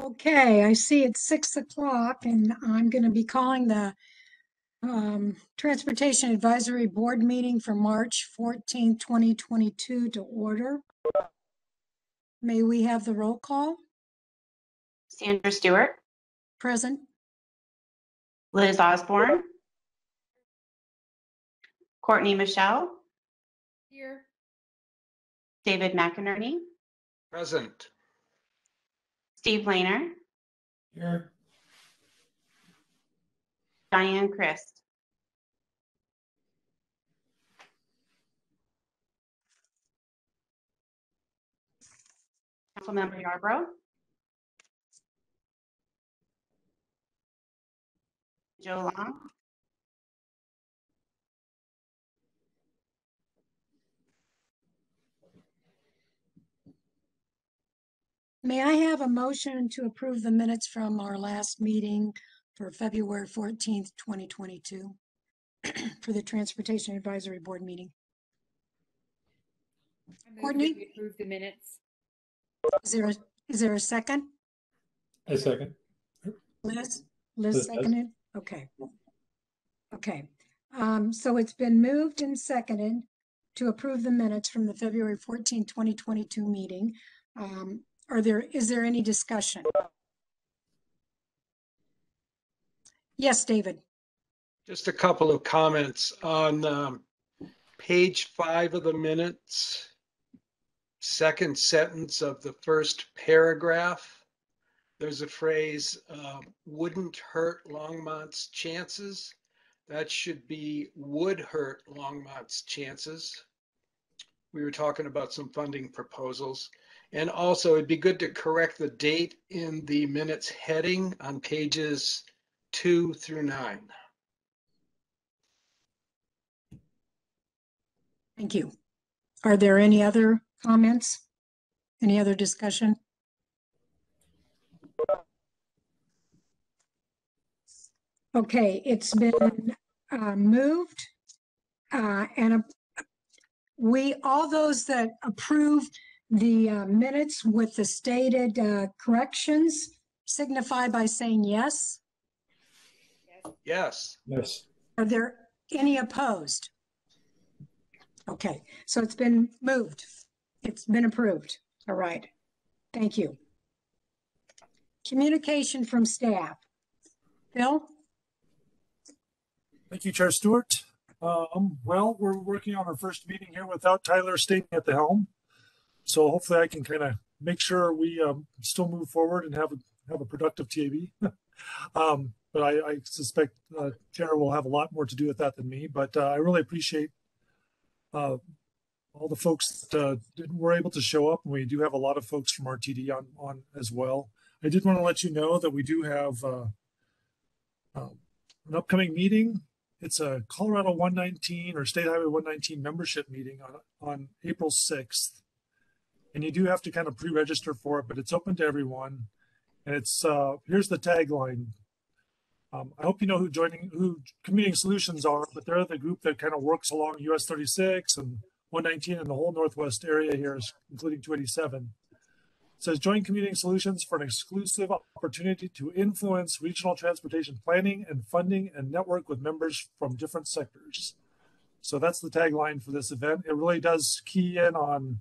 Okay, I see it's six o'clock and I'm going to be calling the um, Transportation Advisory Board meeting for March 14, 2022 to order. May we have the roll call? Sandra Stewart, Present? Liz Osborne, Courtney Michelle, Here. David McInerney, Present. Steve Laner, Here. Diane Christ. Councilmember Yarbrough. Joe Long, May I have a motion to approve the minutes from our last meeting for February 14th, 2022 for the Transportation Advisory Board meeting? I move that Courtney? we Approve the minutes. Is there, a is there a second? I second. Liz? Liz Liz does. seconded? Okay. Okay, um, so it's been moved and seconded to approve the minutes from the February 14, 2022 meeting. Um, are there, is there any discussion? Yes, David. Just a couple of comments on um, page five of the minutes. Second sentence of the first paragraph. There's a phrase, uh, wouldn't hurt Longmont's chances. That should be would hurt Longmont's chances. We were talking about some funding proposals. And also it'd be good to correct the date in the minutes heading on pages two through nine. Thank you. Are there any other comments? Any other discussion? Okay, it's been uh, moved. uh, And uh, we, all those that approve the uh, minutes with the stated uh, corrections signify by saying yes. Yes. Yes. Are there any opposed? Okay, so it's been moved. It's been approved. All right. Thank you. Communication from staff. Bill? Thank you, Chair Stewart. Um, well, we're working on our first meeting here without Tyler staying at the helm. So hopefully I can kind of make sure we um, still move forward and have a, have a productive TAB. um, but I, I suspect uh, Tara will have a lot more to do with that than me. But uh, I really appreciate uh, all the folks that uh, were able to show up. And we do have a lot of folks from RTD on, on as well. I did want to let you know that we do have uh, um, an upcoming meeting it's a Colorado 119 or State Highway 119 membership meeting on, on April 6th. And you do have to kind of pre-register for it, but it's open to everyone. And it's, uh, here's the tagline. Um, I hope you know who joining, who Commuting Solutions are, but they're the group that kind of works along US 36 and 119 and the whole Northwest area here, including 287 says join commuting solutions for an exclusive opportunity to influence regional transportation planning and funding and network with members from different sectors so that's the tagline for this event it really does key in on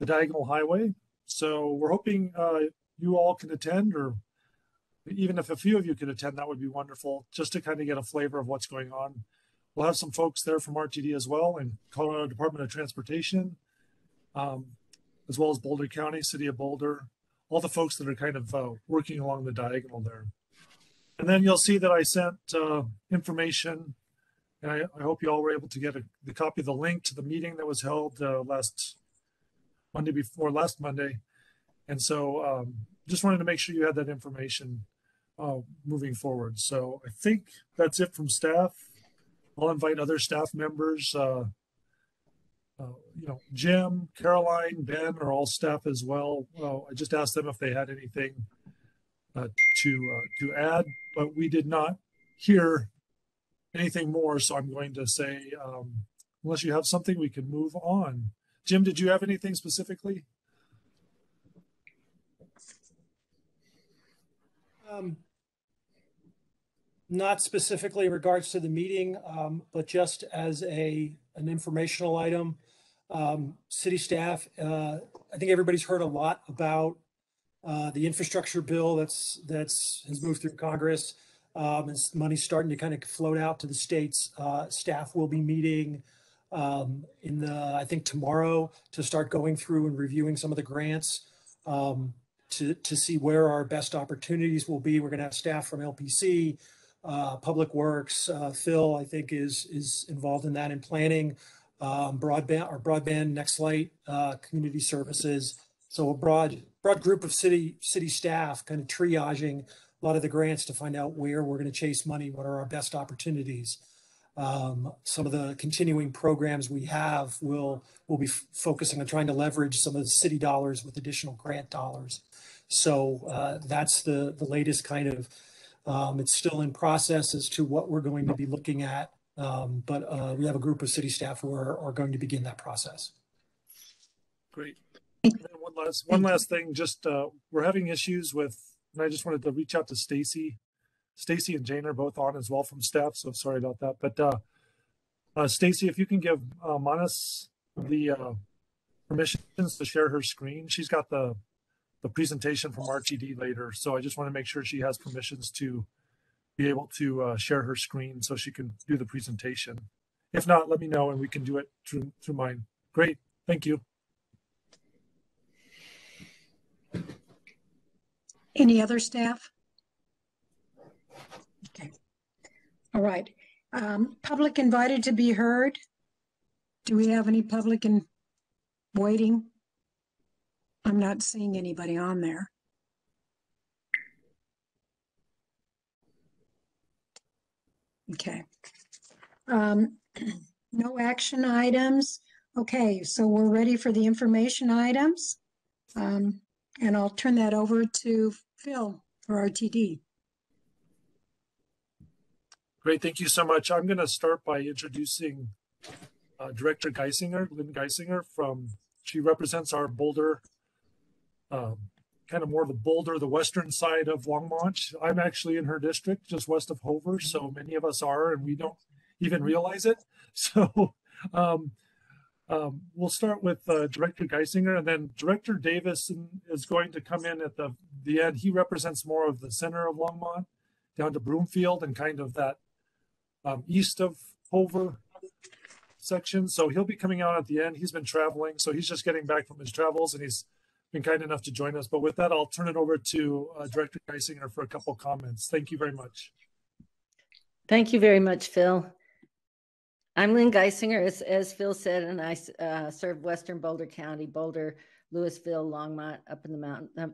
the diagonal highway so we're hoping uh, you all can attend or even if a few of you could attend that would be wonderful just to kind of get a flavor of what's going on we'll have some folks there from rtd as well and colorado department of transportation um, as well as Boulder County, City of Boulder, all the folks that are kind of uh, working along the diagonal there. And then you'll see that I sent uh, information, and I, I, hope you all were able to get a, the copy of the link to the meeting that was held uh, last Monday before last Monday. And so um, just wanted to make sure you had that information uh, moving forward. So I think that's it from staff. I'll invite other staff members uh, uh, you know, Jim, Caroline, Ben are all staff as well. Well, I just asked them if they had anything uh, to uh, to add, but we did not hear anything more. So I'm going to say, um, unless you have something, we can move on. Jim, did you have anything specifically? Um, not specifically in regards to the meeting, um, but just as a, an informational item. Um, city staff, uh, I think everybody's heard a lot about, uh, the infrastructure bill that's, that's, has moved through Congress. Um, and money's starting to kind of float out to the states. Uh, staff will be meeting, um, in the, I think tomorrow to start going through and reviewing some of the grants. Um, to, to see where our best opportunities will be. We're going to have staff from LPC, uh, Public Works. Uh, Phil, I think, is is involved in that in planning. Um, broadband, our broadband, Nextlight, uh, community services. So a broad broad group of city city staff kind of triaging a lot of the grants to find out where we're going to chase money. What are our best opportunities? Um, some of the continuing programs we have will will be f- focusing on trying to leverage some of the city dollars with additional grant dollars. So uh, that's the the latest kind of. Um, it's still in process as to what we're going to be looking at, um, but uh, we have a group of city staff who are, are going to begin that process. Great. And then one last, one last thing, just, uh, we're having issues with, and I just wanted to reach out to Stacy. Stacy and Jane are both on as well from staff, so sorry about that. But, uh, uh, Stacy, if you can give, uh, Manas the, uh, permissions to share her screen. She's got the, the presentation from RTD later, so I just want to make sure she has permissions to be able to, uh, share her screen so she can do the presentation. If not, let me know and we can do it through, through mine. Great, thank you. Any other staff? Okay. All right. Um, public invited to be heard? Do we have any public in waiting? I'm not seeing anybody on there. Okay. Um, no action items. Okay, so we're ready for the information items. Um, and I'll turn that over to Phil for RTD. Great, thank you so much. I'm going to start by introducing uh, Director Guissinger, Lynn Guissinger from, she represents our Boulder, um, kind of more of the Boulder, the western side of Longmont. I'm actually in her district, just west of Hover, so many of us are, and we don't even realize it. So um, um, we'll start with uh, Director Guissinger, and then Director Davis is going to come in at the, the end. He represents more of the center of Longmont down to Broomfield and kind of that um, east of Hover section. So he'll be coming out at the end. He's been traveling, so he's just getting back from his travels, and he's been kind enough to join us. But with that, I'll turn it over to uh, Director Guissinger for a couple comments. Thank you very much. Thank you very much, Phil. I'm Lynn Guissinger, as, as Phil said, and I uh, serve Western Boulder County, Boulder, Louisville, Longmont, up in the mountain, uh,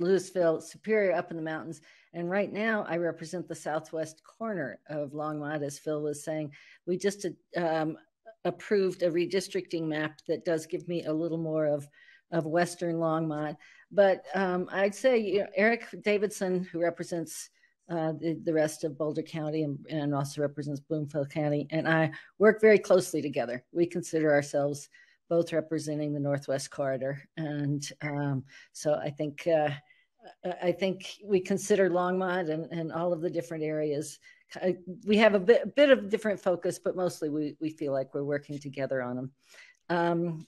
Louisville, Superior, up in the mountains. And right now, I represent the southwest corner of Longmont, as Phil was saying. We just um, approved a redistricting map that does give me a little more of of Western Longmont. But um, I'd say you know, Erik Davidson, who represents uh, the, the rest of Boulder County and, and also represents Broomfield County, and I work very closely together. We consider ourselves both representing the Northwest Corridor, and um, so I think uh, I think we consider Longmont and, and all of the different areas. We have a bit, a bit of different focus, but mostly we, we feel like we're working together on them. Um,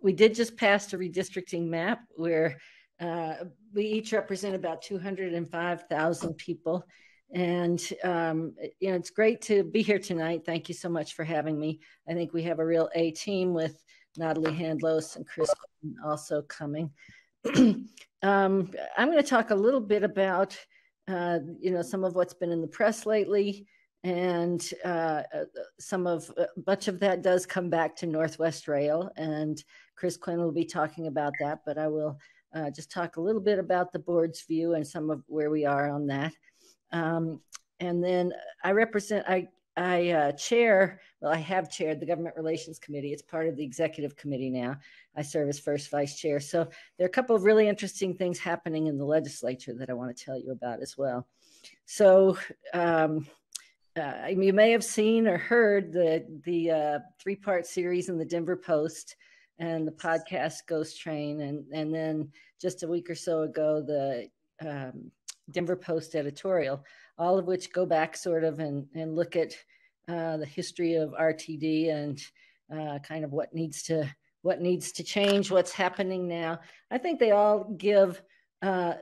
we did just pass a redistricting map where uh, we each represent about 205,000 people. And, um, you know, it's great to be here tonight. Thank you so much for having me. I think we have a real A team with Natalie Handlos and Chris Quinn also coming. um, I'm going to talk a little bit about, uh, you know, some of what's been in the press lately. And uh, some of, much of that does come back to Northwest Rail. And Chris Quinn will be talking about that, but I will uh, just talk a little bit about the board's view and some of where we are on that. Um, and then I represent, I, I uh, chair, well, I have chaired the Government Relations Committee. It's part of the executive committee now. I serve as first vice chair. So there are a couple of really interesting things happening in the legislature that I want to tell you about as well. So um, uh, you may have seen or heard the, the uh, three part series in the Denver Post and the podcast Ghost Train. And, and then just a week or so ago, the um, Denver Post editorial, all of which go back sort of and, and look at uh, the history of RTD and uh, kind of what needs to what needs to change, what's happening now. I think they all give uh,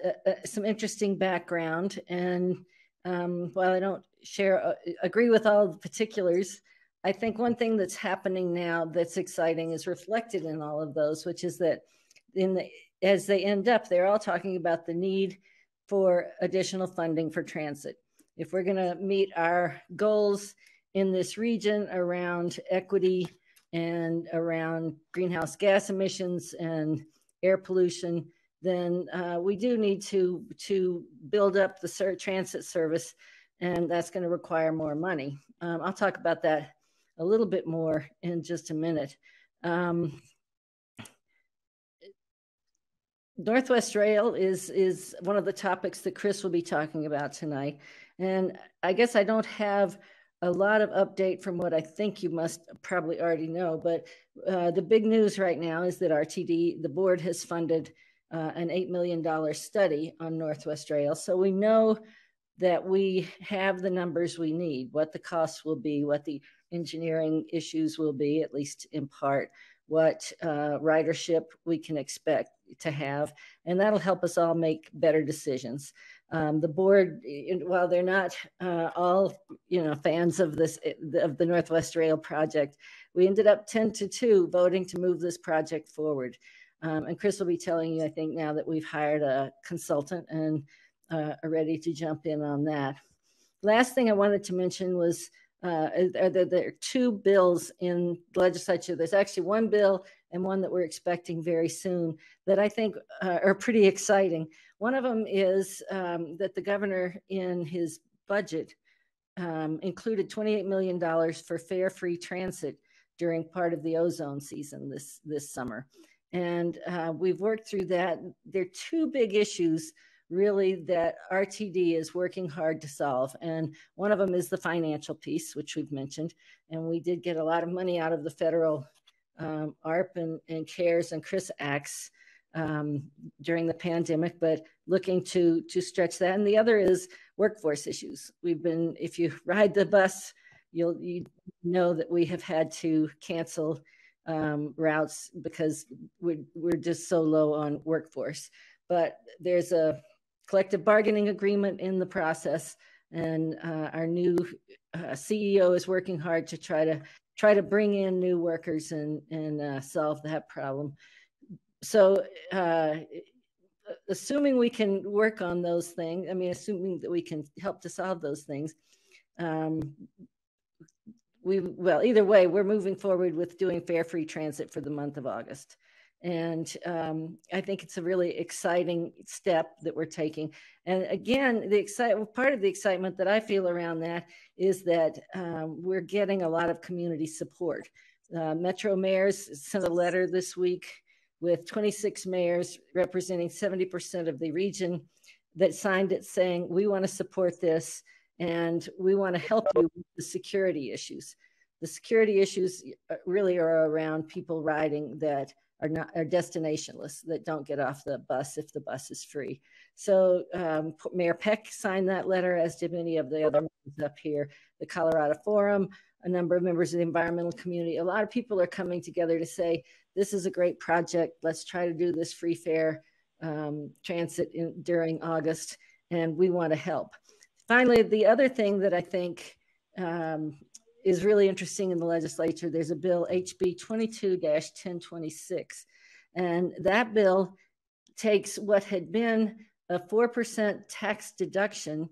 some interesting background. And um, while I don't share uh, agree with all the particulars, I think one thing that's happening now that's exciting is reflected in all of those, which is that in the as they end up, they're all talking about the need for additional funding for transit. If we're going to meet our goals in this region around equity and around greenhouse gas emissions and air pollution, then uh, we do need to to build up the transit service, and that's going to require more money. Um, I'll talk about that a little bit more in just a minute. Um, Northwest Rail is is one of the topics that Chris will be talking about tonight, and I guess I don't have a lot of update from what I think you must probably already know. But uh, the big news right now is that RTD, the board, has funded uh, an $8 million study on Northwest Rail. So we know that we have the numbers we need, what the costs will be, what the engineering issues will be, at least in part, what uh, ridership we can expect to have. And that'll help us all make better decisions. Um, the board, while they're not uh, all, you know, fans of this of the Northwest Rail project, we ended up 10 to 2 voting to move this project forward. Um, and Chris will be telling you, I think, now that we've hired a consultant and uh, are ready to jump in on that. Last thing I wanted to mention was uh, there, there, are two bills in the legislature. There's actually one bill and one that we're expecting very soon that I think uh, are pretty exciting. One of them is um, that the governor in his budget um, included $28 million for fare free transit during part of the ozone season this, this summer. And uh, we've worked through that. There are two big issues really that RTD is working hard to solve. And one of them is the financial piece, which we've mentioned. And we did get a lot of money out of the federal um, ARP and, and CARES and CHRIS acts um, during the pandemic, but looking to to stretch that. And the other is workforce issues. We've been, if you ride the bus, you'll you know that we have had to cancel um, routes because we're we're just so low on workforce. But there's a collective bargaining agreement in the process, and uh, our new uh, CEO is working hard to try to try to bring in new workers and and uh, solve that problem so uh, assuming we can work on those things, I mean, assuming that we can help to solve those things, um, we well, either way, we're moving forward with doing fare free transit for the month of August. And um, I think it's a really exciting step that we're taking. And again, the excitement part of the excitement that I feel around that is that um, we're getting a lot of community support. Uh, Metro mayors sent a letter this week with 26 mayors representing 70% of the region that signed it saying, we want to support this and we want to help you with the security issues. The security issues uh, really are around people riding that are not are destinationless that don't get off the bus if the bus is free. So um, Mayor Peck signed that letter, as did many of the other members up here. The Colorado Forum, a number of members of the environmental community. A lot of people are coming together to say this is a great project. Let's try to do this free fare um, transit in, during August, and we want to help. Finally, the other thing that I think um, is really interesting in the legislature, there's a bill, HB 22 1026, and that bill takes what had been a 4% tax deduction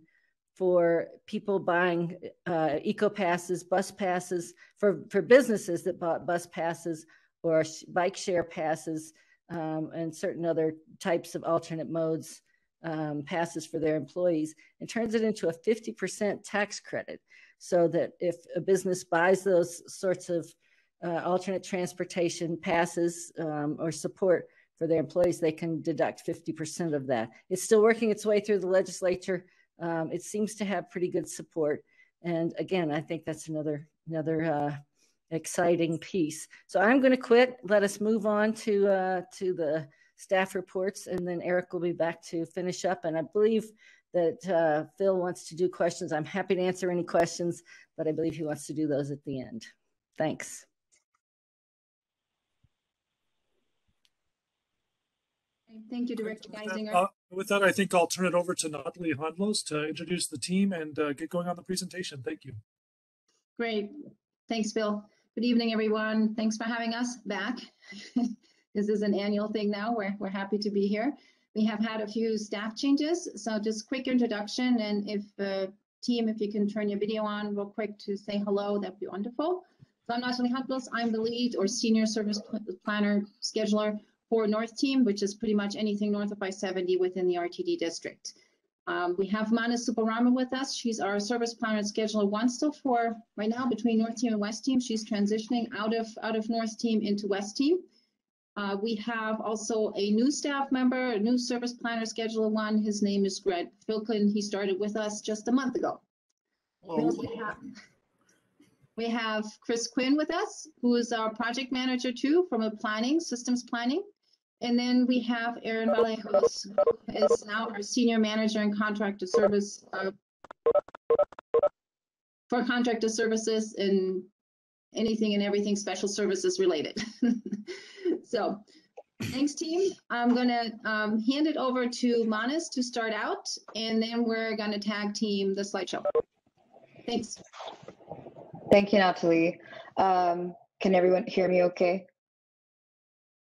for people buying uh, eco passes, bus passes, for, for businesses that bought bus passes or bike share passes um, and certain other types of alternate modes um, passes for their employees and turns it into a 50% tax credit so that if a business buys those sorts of uh, alternate transportation passes um, or support for their employees, they can deduct 50% of that. It's still working its way through the legislature. Um, it seems to have pretty good support. And again, I think that's another another uh, exciting piece. So I'm going to quit. Let us move on to uh, to the staff reports, and then Erik will be back to finish up. And I believe that uh, Phil wants to do questions. I'm happy to answer any questions, but I believe he wants to do those at the end. Thanks. Thank you, Director With that, Guissinger. uh, With that, I think I'll turn it over to Natalie Handlos to introduce the team and uh, get going on the presentation. Thank you. Great. Thanks, Bill. Good evening, everyone. Thanks for having us back. This is an annual thing now. We're, we're happy to be here. We have had a few staff changes, so just quick introduction, and if, uh, team, if you can turn your video on real quick to say hello, that'd be wonderful. So I'm Natalie Handlos. I'm the lead or senior service pl- planner scheduler for North Team, which is pretty much anything north of I-70 within the RTD district. Um, we have Mana Suparama with us. She's our service planner and scheduler one still for right now between North Team and West Team. She's transitioning out of out of North Team into West Team. Uh, we have also a new staff member, a new service planner scheduler one. His name is Greg Filkin. He started with us just a month ago. We have- We have Chris Quinn with us, who is our project manager too, from the planning, systems planning. And then we have Erin Vallejos, who is now our senior manager in contracted service uh, for contracted services and anything and everything special services related. So, thanks team. I'm gonna um, hand it over to Manas to start out, and then we're gonna tag team the slideshow. Thanks. Thank you, Natalie. Um, can everyone hear me okay?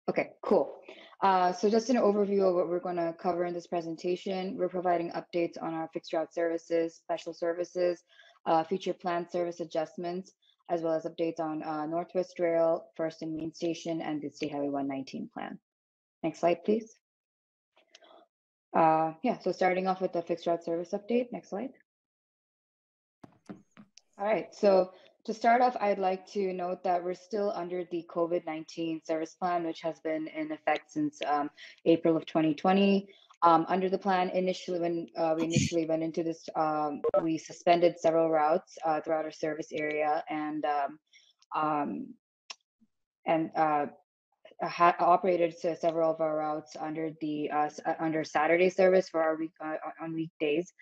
Okay, cool. Uh, so just an overview of what we're going to cover in this presentation. We're providing updates on our fixed route services, special services, uh, future plan service adjustments, as well as updates on uh, Northwest Rail, First and Main Station, and the State Highway 119 plan. Next slide, please. Uh, yeah, so starting off with the fixed route service update. Next slide. All right, so to start off, I'd like to note that we're still under the COVID-19 service plan, which has been in effect since um, April of 2020. Um, under the plan, initially, when uh, we initially went into this, um, we suspended several routes uh, throughout our service area and um, um, and uh, ha- operated several of our routes under the uh, uh, under Saturday service for our week uh, on weekdays.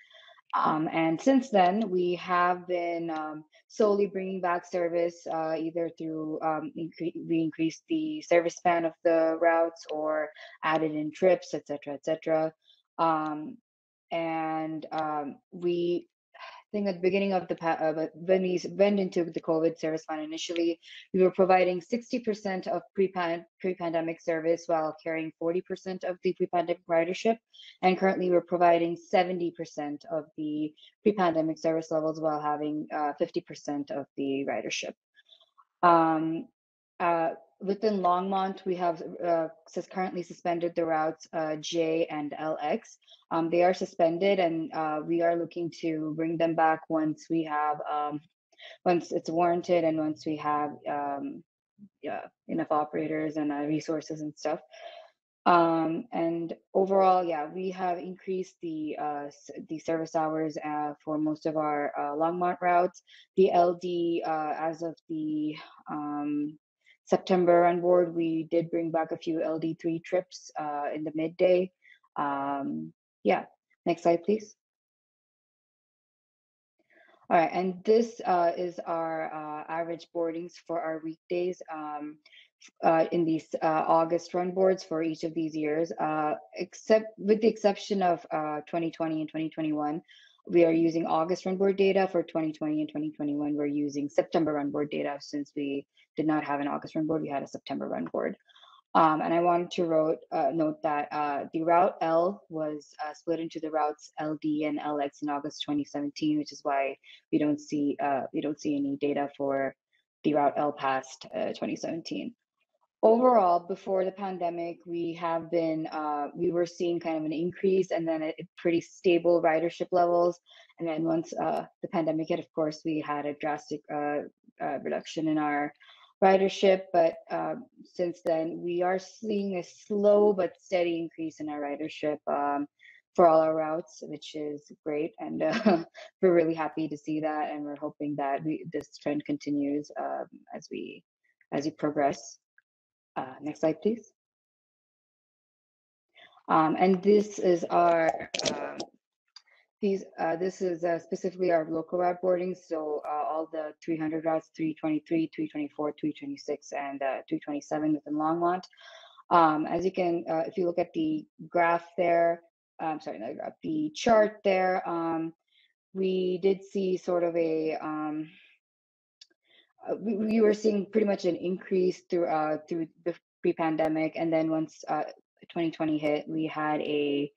Um, and since then, we have been um, slowly bringing back service uh, either through um, incre- we increased the service span of the routes or added in trips, et cetera, et cetera. Um, and um, we think at the beginning of the uh, when we went into the COVID service plan initially, we were providing 60% of pre-pan- pre-pandemic service while carrying 40% of the pre-pandemic ridership. And currently we're providing 70% of the pre-pandemic service levels while having uh, 50% of the ridership. Um, uh, within Longmont, we have uh, currently suspended the routes uh, J and LX. Um, they are suspended, and uh, we are looking to bring them back once we have um, once it's warranted and once we have um, yeah, enough operators and uh, resources and stuff. Um, and overall, yeah, we have increased the uh, the service hours uh, for most of our Longmont routes. The LD, as of the um, September on board, we did bring back a few LD3 trips uh, in the midday. Um, yeah, next slide, please. All right, and this uh, is our uh, average boardings for our weekdays um, uh, in these uh, August run boards for each of these years, uh, except with the exception of uh, 2020 and 2021. We are using August run board data for 2020 and 2021. We're using September run board data since we did not have an August run board, we had a September run board. Um, and I wanted to wrote, uh, note that uh, the route L was uh, split into the routes LD and LX in August 2017, which is why we don't see uh, we don't see any data for the route L past uh, 2017. Overall, before the pandemic, we have been uh, we were seeing kind of an increase and then a, pretty stable ridership levels. And then once the pandemic hit, of course, we had a drastic reduction in our ridership. But um, since then, we are seeing a slow but steady increase in our ridership um, for all our routes, which is great. And uh, we're really happy to see that. And we're hoping that we, this trend continues um, as we as we progress. Uh, next slide, please. Um, and this is our um, these, uh, this is uh, specifically our local route boardings. So uh, all the 300 routes, 323, 324, 326, and uh, 327 within Longmont. Um, as you can, uh, if you look at the graph there, I'm sorry, not the graph, the chart there, um, we did see sort of a, um, uh, we, we were seeing pretty much an increase through through the pre-pandemic, and then once uh, 2020 hit, we had a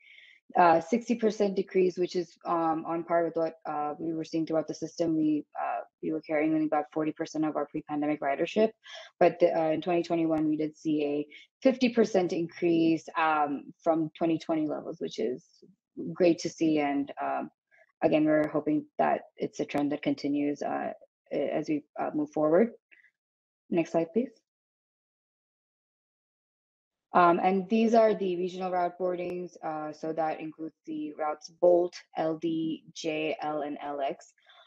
uh, 60% decrease, which is um, on par with what uh, we were seeing throughout the system. We uh, we were carrying only about 40% of our pre-pandemic ridership, but the, uh, in 2021 we did see a 50% increase um, from 2020 levels, which is great to see. And um, again, we're hoping that it's a trend that continues uh, as we uh, move forward. Next slide, please. Um, and these are the regional route boardings. Uh, so that includes the routes Bolt, LD, J, L, and LX.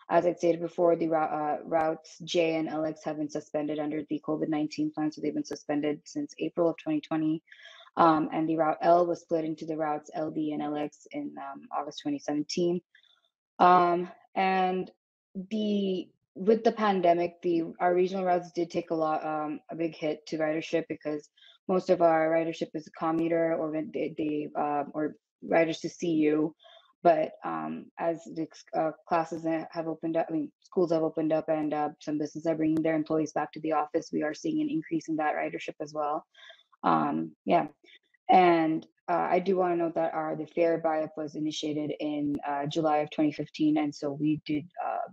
As I stated before, the uh, routes J and LX have been suspended under the COVID-19 plan. So they've been suspended since April of 2020. Um, and the route L was split into the routes LD and LX in um, August 2017. Um, and the with the pandemic, the our regional routes did take a lot um, a big hit to ridership because most of our ridership is commuter or they, they uh, or riders to CU. But um, as the uh, classes have opened up, I mean, schools have opened up and uh, some businesses are bringing their employees back to the office, we are seeing an increase in that ridership as well. Um, yeah. And uh, I do want to note that our the fare buy-up was initiated in uh, July of 2015, and so we did uh,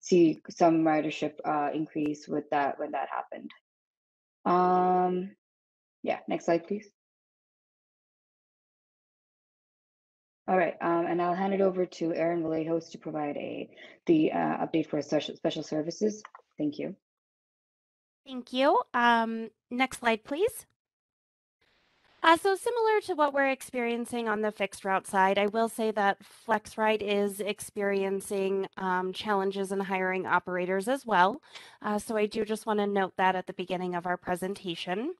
see some ridership increase with that when that happened. Um, yeah, next slide, please. All right, um, and I'll hand it over to Erin Vallejos to provide a the uh, update for special special services. Thank you. Thank you. Um, next slide, please. Uh, so similar to what we're experiencing on the fixed route side, I will say that FlexRide is experiencing um, challenges in hiring operators as well. Uh, so I do just want to note that at the beginning of our presentation.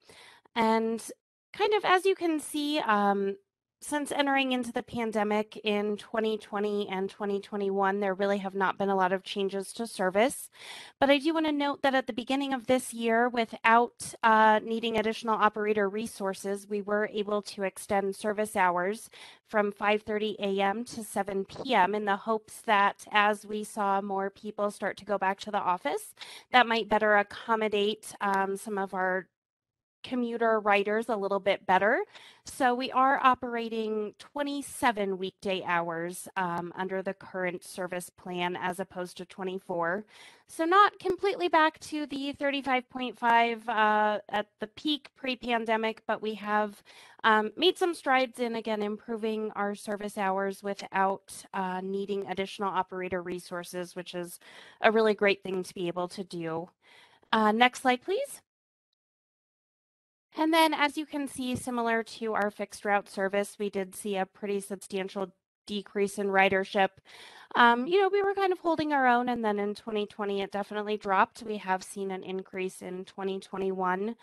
And kind of as you can see, um, since entering into the pandemic in 2020 and 2021, there really have not been a lot of changes to service. But I do want to note that at the beginning of this year, without uh, needing additional operator resources, we were able to extend service hours from 5:30 a.m. to 7 p.m. in the hopes that as we saw more people start to go back to the office, that might better accommodate um, some of our commuter riders a little bit better. So we are operating 27 weekday hours um, under the current service plan as opposed to 24. So not completely back to the 35.5 uh, at the peak pre-pandemic, but we have um, made some strides in again improving our service hours without uh, needing additional operator resources, which is a really great thing to be able to do. Uh, next slide, please. And then as you can see, similar to our fixed route service, we did see a pretty substantial decrease in ridership. Um, you know, we were kind of holding our own, and then in 2020, it definitely dropped. We have seen an increase in 2021.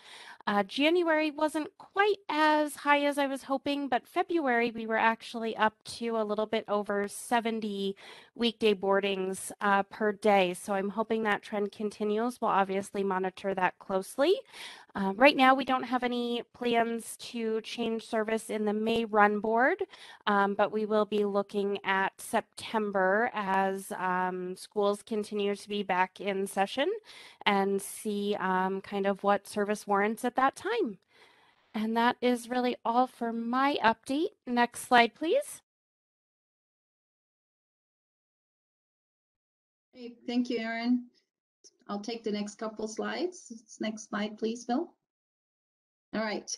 Uh, January wasn't quite as high as I was hoping, but February, we were actually up to a little bit over 70 weekday boardings uh, per day. So I'm hoping that trend continues. We'll obviously monitor that closely. Uh, right now, we don't have any plans to change service in the May run board, um, but we will be looking at September as um, schools continue to be back in session and see um, kind of what service warrants at that time. And that is really all for my update. Next slide, please. Hey, thank you, Erin. I'll take the next couple slides. Next slide, please, Bill. All right.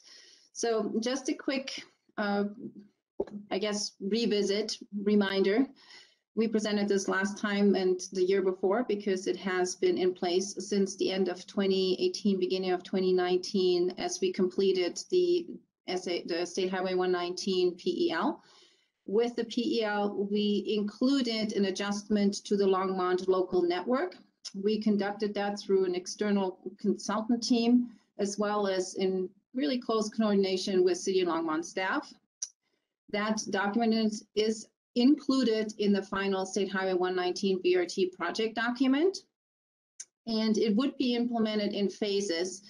So just a quick, uh, I guess, revisit, reminder. We presented this last time and the year before because it has been in place since the end of 2018, beginning of 2019, as we completed the, SA, the State Highway 119 PEL. With the PEL, we included an adjustment to the Longmont local network we conducted that through an external consultant team, as well as in really close coordination with City Longmont staff. That document is, is included in the final State Highway 119 BRT project document. And it would be implemented in phases.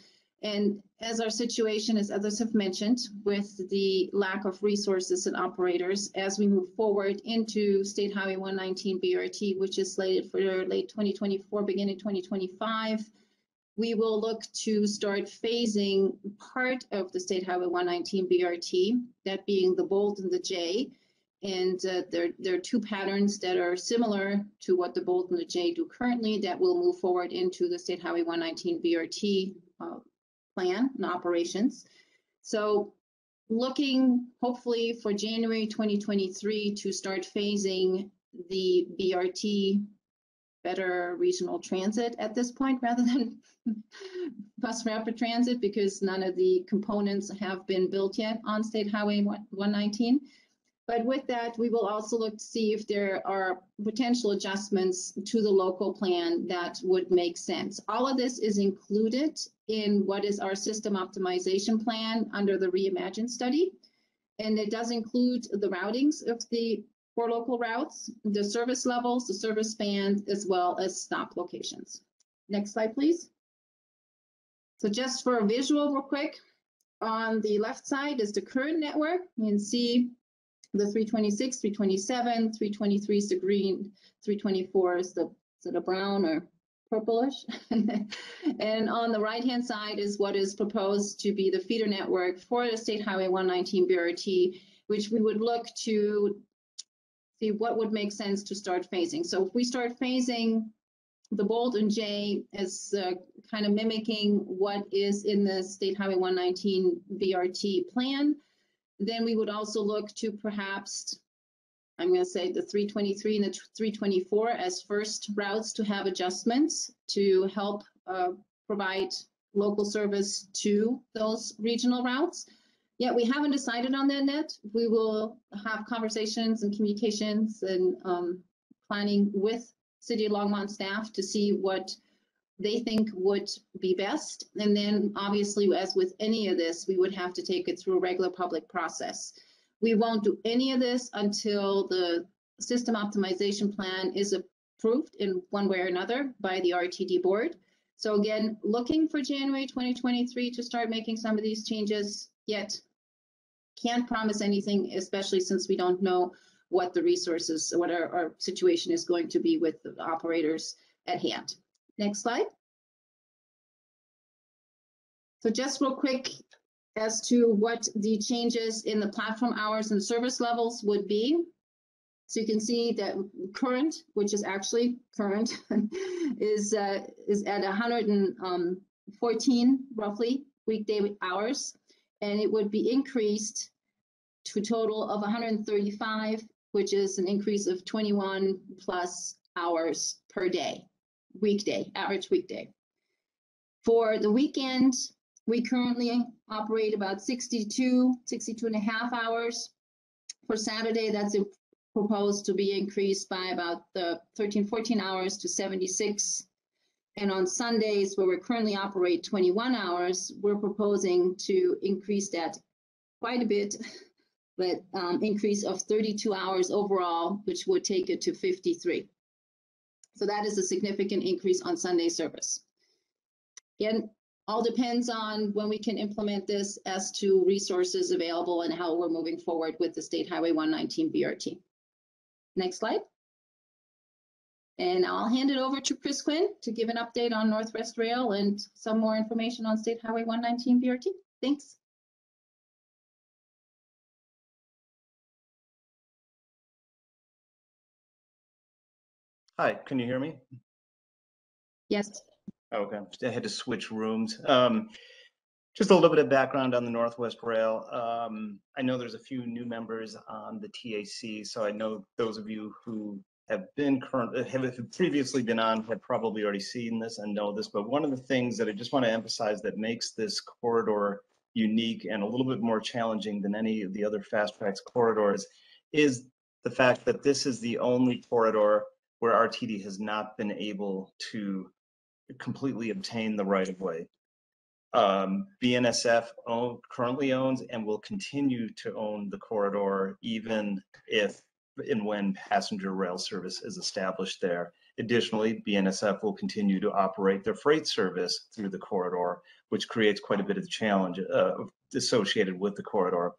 And as our situation, as others have mentioned, with the lack of resources and operators, as we move forward into State Highway 119 BRT, which is slated for late 2024, beginning 2025, we will look to start phasing part of the State Highway 119 BRT, that being the Bolt and the J. And uh, there, there are two patterns that are similar to what the Bolt and the J do currently that will move forward into the State Highway 119 BRT uh, plan and operations. So looking hopefully for January 2023 to start phasing the BRT better regional transit at this point rather than bus rapid transit because none of the components have been built yet on State Highway 119. But with that, we will also look to see if there are potential adjustments to the local plan that would make sense. All of this is included in what is our system optimization plan under the Reimagine study. And it does include the routings of the four local routes, the service levels, the service band, as well as stop locations. Next slide, please. So just for a visual real quick, on the left side is the current network. You can see the 326, 327, 323 is the green, 324 is the, is it brown or purplish? and on the right-hand side is what is proposed to be the feeder network for the State Highway 119 BRT, which we would look to see what would make sense to start phasing. So if we start phasing the Bolt and J as uh, kind of mimicking what is in the State Highway 119 BRT plan, then we would also look to perhaps, I'm going to say the 323 and the 324 as first routes to have adjustments to help uh, provide local service to those regional routes. Yet we haven't decided on that yet. We will have conversations and communications and um, planning with City of Longmont staff to see what they think would be best. And then obviously, as with any of this, we would have to take it through a regular public process. We won't do any of this until the system optimization plan is approved in one way or another by the RTD board. So again, looking for January 2023 to start making some of these changes, yet can't promise anything, especially since we don't know what the resources, what our, our situation is going to be with the operators at hand. Next slide. So just real quick as to what the changes in the platform hours and service levels would be. So you can see that current, which is actually current, is uh, is at 114 um, roughly weekday hours, and it would be increased to a total of 135, which is an increase of 21 plus hours per day weekday, average weekday. For the weekend, we currently operate about 62, 62 and a half hours. For Saturday, that's proposed to be increased by about the 13, 14 hours to 76. And on Sundays, where we currently operate 21 hours, we're proposing to increase that quite a bit, but um, increase of 32 hours overall, which would take it to 53. So that is a significant increase on Sunday service. Again, all depends on when we can implement this as to resources available and how we're moving forward with the State Highway 119 BRT. Next slide. And I'll hand it over to Chris Quinn to give an update on Northwest Rail and some more information on State Highway 119 BRT. Thanks. Hi, can you hear me? Yes. Okay, I had to switch rooms. Um, just a little bit of background on the Northwest Rail. Um, I know there's a few new members on the TAC, so I know those of you who have been current, have previously been on, have probably already seen this and know this. But one of the things that I just want to emphasize that makes this corridor unique and a little bit more challenging than any of the other FasTracks corridors is the fact that this is the only corridor where RTD has not been able to completely obtain the right of way. Um, BNSF own, currently owns and will continue to own the corridor even if and when passenger rail service is established there. Additionally, BNSF will continue to operate their freight service through the corridor, which creates quite a bit of challenge uh, associated with the corridor.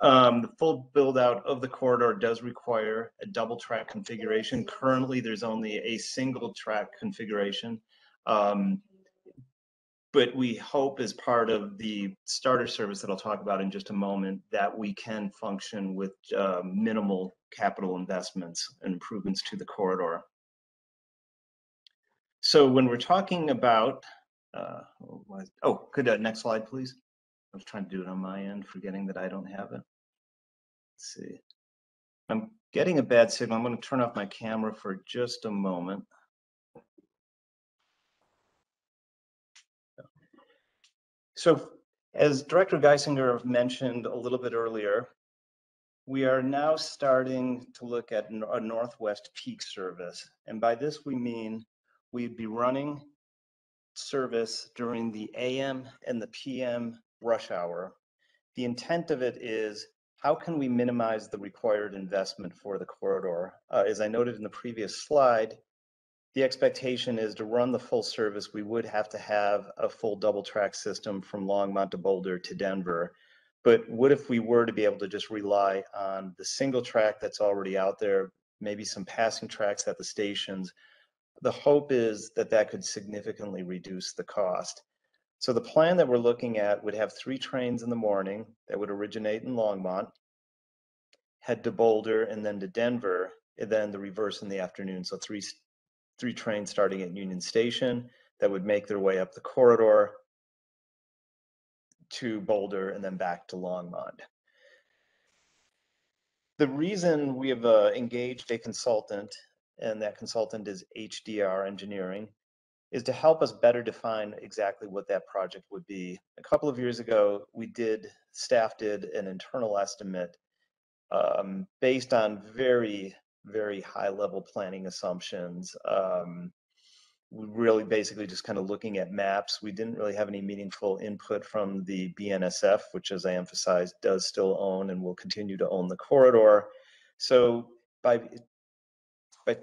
Um, the full build out of the corridor does require a double track configuration. Currently, there's only a single track configuration. Um, but we hope as part of the starter service that I'll talk about in just a moment that we can function with uh, minimal capital investments and improvements to the corridor. So when we're talking about, uh, oh, could uh, next slide, please? I was trying to do it on my end, forgetting that I don't have it. Let's see. I'm getting a bad signal. I'm going to turn off my camera for just a moment. So as Director Guissinger mentioned a little bit earlier, we are now starting to look at a Northwest peak service. And by this, we mean we'd be running service during the AM and the PM rush hour. The intent of it is how can we minimize the required investment for the corridor? Uh, as I noted in the previous slide, the expectation is to run the full service, we would have to have a full double track system from Longmont to Boulder to Denver. But what if we were to be able to just rely on the single track that's already out there, maybe some passing tracks at the stations? The hope is that that could significantly reduce the cost. So the plan that we're looking at would have three trains in the morning that would originate in Longmont, head to Boulder, and then to Denver, and then the reverse in the afternoon. So three three trains starting at Union Station that would make their way up the corridor to Boulder and then back to Longmont. The reason we have uh, engaged a consultant, and that consultant is HDR Engineering, is to help us better define exactly what that project would be. A couple of years ago, we did, staff did an internal estimate um, based on very very high level planning assumptions. Um, we really basically just kind of looking at maps. We didn't really have any meaningful input from the BNSF, which, as I emphasized, does still own and will continue to own the corridor. So by by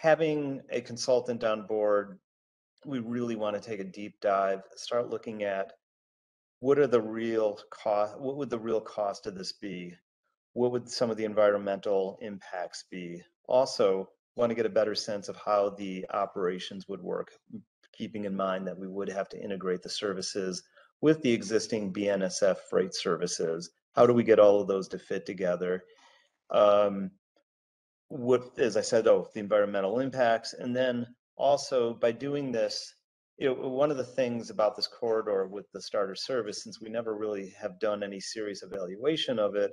having a consultant on board, we really want to take a deep dive, start looking at what are the real cost, what would the real cost of this be? what would some of the environmental impacts be? Also, want to get a better sense of how the operations would work, keeping in mind that we would have to integrate the services with the existing BNSF freight services. How do we get all of those to fit together? Um, what, as I said, oh, the environmental impacts. And then also by doing this, you know, one of the things about this corridor with the starter service, since we never really have done any serious evaluation of it,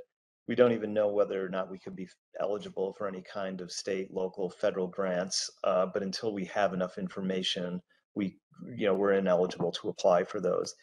we don't even know whether or not we could be eligible for any kind of state, local, federal grants. Uh, but until we have enough information, we, you know, we're ineligible to apply for those.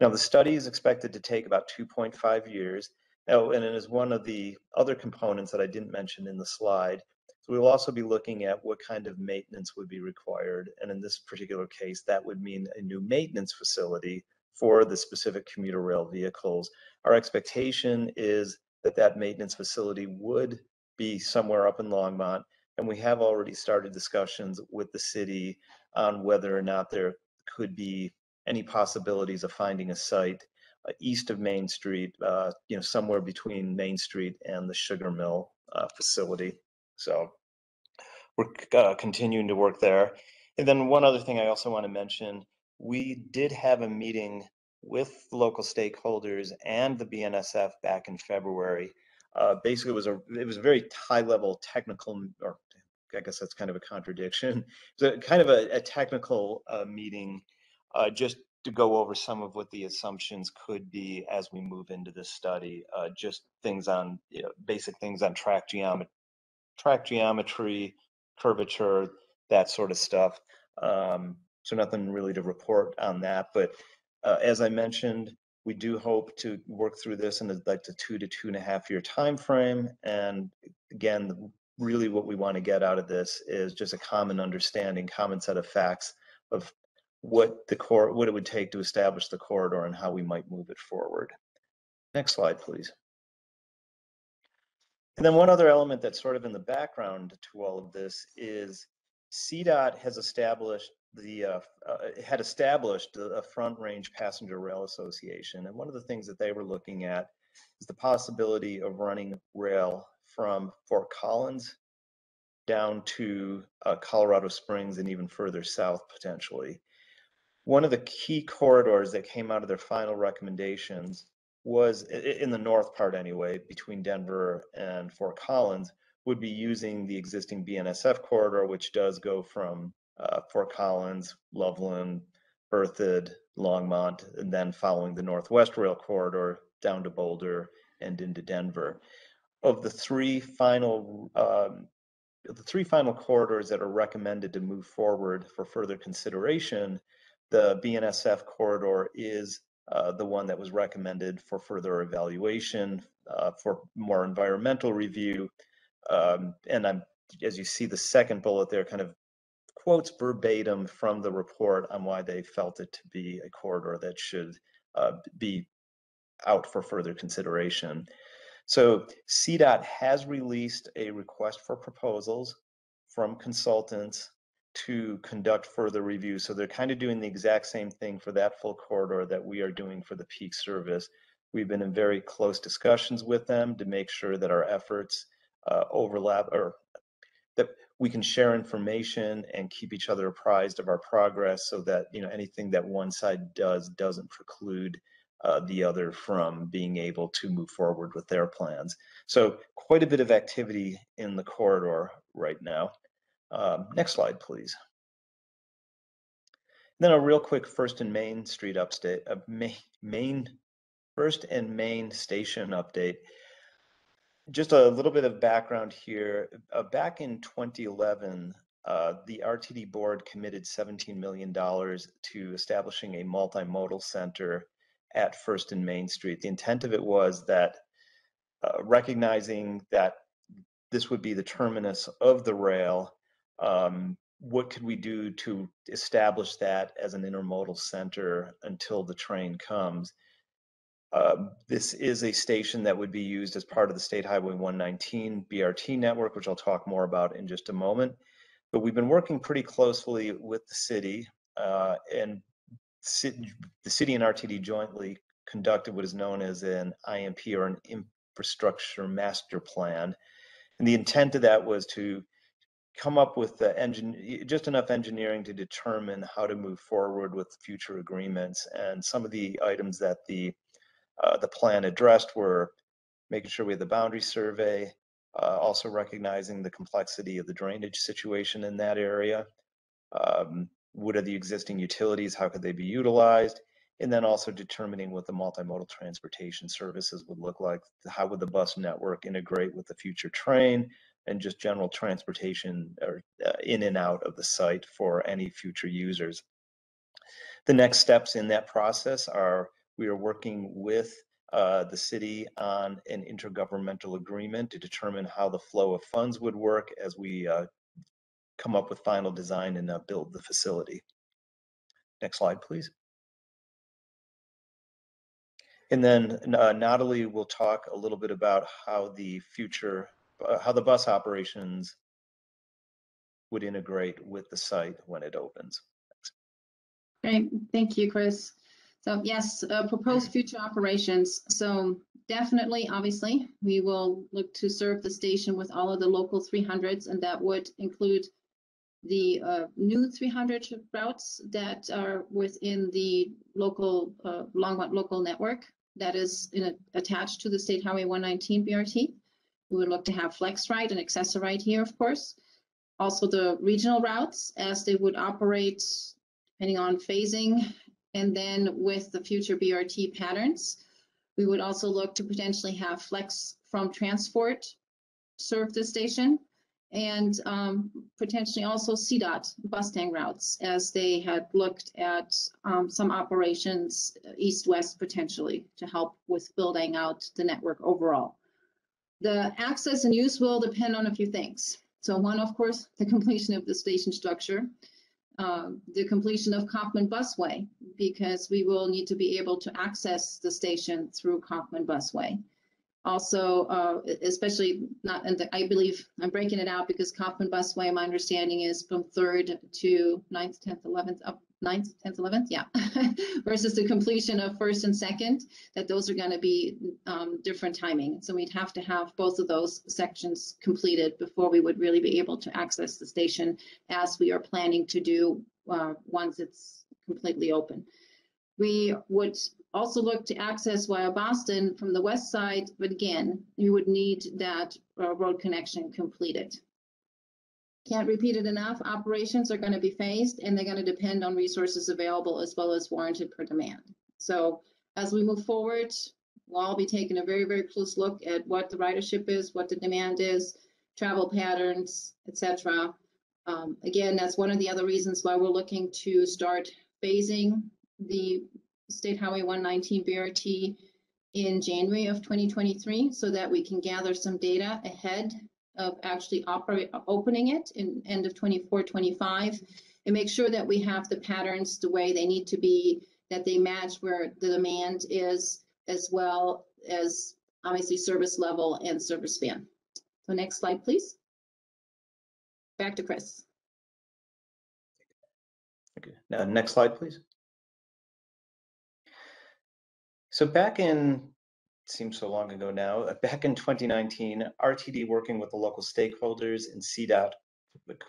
Now, the study is expected to take about 2.5 years. Oh, and it is one of the other components that I didn't mention in the slide. So we will also be looking at what kind of maintenance would be required. And in this particular case, that would mean a new maintenance facility for the specific commuter rail vehicles. Our expectation is that that maintenance facility would be somewhere up in Longmont. And we have already started discussions with the city on whether or not there could be any possibilities of finding a site uh, east of Main Street, uh, you know, somewhere between Main Street and the sugar mill uh, facility. So we're uh, continuing to work there. And then one other thing I also want to mention, we did have a meeting with local stakeholders and the BNSF back in February. Uh, basically, it was a it was a very high level technical, or I guess that's kind of a contradiction. It's a kind of a, a technical uh, meeting, uh, just to go over some of what the assumptions could be as we move into this study. Uh, just things on you know, basic things on track geometry, track geometry, curvature, that sort of stuff. Um, so nothing really to report on that, but uh, as I mentioned, we do hope to work through this in the, like the two to two and a half year time frame. And again, really what we want to get out of this is just a common understanding, common set of facts of what the core, what it would take to establish the corridor and how we might move it forward. Next slide, please. And then one other element that's sort of in the background to all of this is CDOT has established the uh, uh, had established a Front Range Passenger Rail Association, and one of the things that they were looking at is the possibility of running rail from Fort Collins down to uh, Colorado Springs and even further south potentially. One of the key corridors that came out of their final recommendations was in the north part anyway, between Denver and Fort Collins, would be using the existing BNSF corridor, which does go from uh, Fort Collins, Loveland, Berthoud, Longmont, and then following the Northwest Rail corridor down to Boulder and into Denver. Of the three final um, the three final corridors that are recommended to move forward for further consideration, the BNSF corridor is uh, the one that was recommended for further evaluation, uh, for more environmental review. Um, and I'm, as you see, the second bullet there kind of quotes verbatim from the report on why they felt it to be a corridor that should uh, be out for further consideration. So CDOT has released a request for proposals from consultants to conduct further review. So they're kind of doing the exact same thing for that full corridor that we are doing for the peak service. We've been in very close discussions with them to make sure that our efforts uh, overlap or that we can share information and keep each other apprised of our progress so that you know anything that one side does doesn't preclude uh, the other from being able to move forward with their plans. So quite a bit of activity in the corridor right now. Um, next slide, please. Then a real quick First and Main Street update, uh, Main, Main First and Main Station update. Just a little bit of background here. Uh, back in 2011, uh, the RTD board committed $17 million to establishing a multimodal center at First and Main Street. The intent of it was that uh, recognizing that this would be the terminus of the rail, um, what could we do to establish that as an intermodal center until the train comes? Um, this is a station that would be used as part of the State Highway 119 BRT network, which I'll talk more about in just a moment. But we've been working pretty closely with the city uh, and the city and RTD jointly conducted what is known as an IMP or an infrastructure master plan. And the intent of that was to come up with the engine, just enough engineering to determine how to move forward with future agreements. And some of the items that the uh, the plan addressed were making sure we had the boundary survey, uh, also recognizing the complexity of the drainage situation in that area. Um, what are the existing utilities? How could they be utilized? And then also determining what the multimodal transportation services would look like. How would the bus network integrate with the future train and just general transportation or uh, in and out of the site for any future users. The next steps in that process are we are working with uh, the city on an intergovernmental agreement to determine how the flow of funds would work as we uh, come up with final design and uh, build the facility. Next slide, please. And then uh, Natalie will talk a little bit about how the future, uh, how the bus operations would integrate with the site when it opens. Great, thank you, Chris. So yes, uh, proposed future operations. So definitely, obviously, we will look to serve the station with all of the local 300s, and that would include the uh, new 300 routes that are within the local uh, Longmont local network that is in a, attached to the State Highway 119 BRT. We would look to have FlexRide and Access-a-Ride here, of course. Also the regional routes as they would operate depending on phasing and then with the future BRT patterns. We would also look to potentially have Flex from Transfort serve the station and um, potentially also CDOT Bustang routes as they had looked at um, some operations east-west potentially to help with building out the network overall. The access and use will depend on a few things. So one, of course, the completion of the station structure, uh, the completion of Coffman Busway, because we will need to be able to access the station through Coffman Busway. Also, uh, especially not, and I believe, I'm breaking it out because Coffman Busway, my understanding is from third to ninth, tenth, eleventh, up ninth, tenth, eleventh, yeah. Versus the completion of first and second, that those are gonna be, um, different timing. So we'd have to have both of those sections completed before we would really be able to access the station as we are planning to do, uh, once it's completely open. We would also look to access via Boston from the west side, but again, you would need that uh, road connection completed. Can't repeat it enough, operations are going to be phased and they're going to depend on resources available as well as warranted per demand. So as we move forward, we'll all be taking a very, very close look at what the ridership is, what the demand is, travel patterns, et cetera. Um, again, that's one of the other reasons why we're looking to start phasing the State Highway 119 BRT in January of 2023 so that we can gather some data ahead of actually operate, opening it in end of 24, 25 and make sure that we have the patterns the way they need to be, that they match where the demand is as well as obviously service level and service span. So next slide, please. Back to Chris. Okay. Now, next slide, please. So back in, seems so long ago now, uh, back in 2019, RTD working with the local stakeholders and CDOT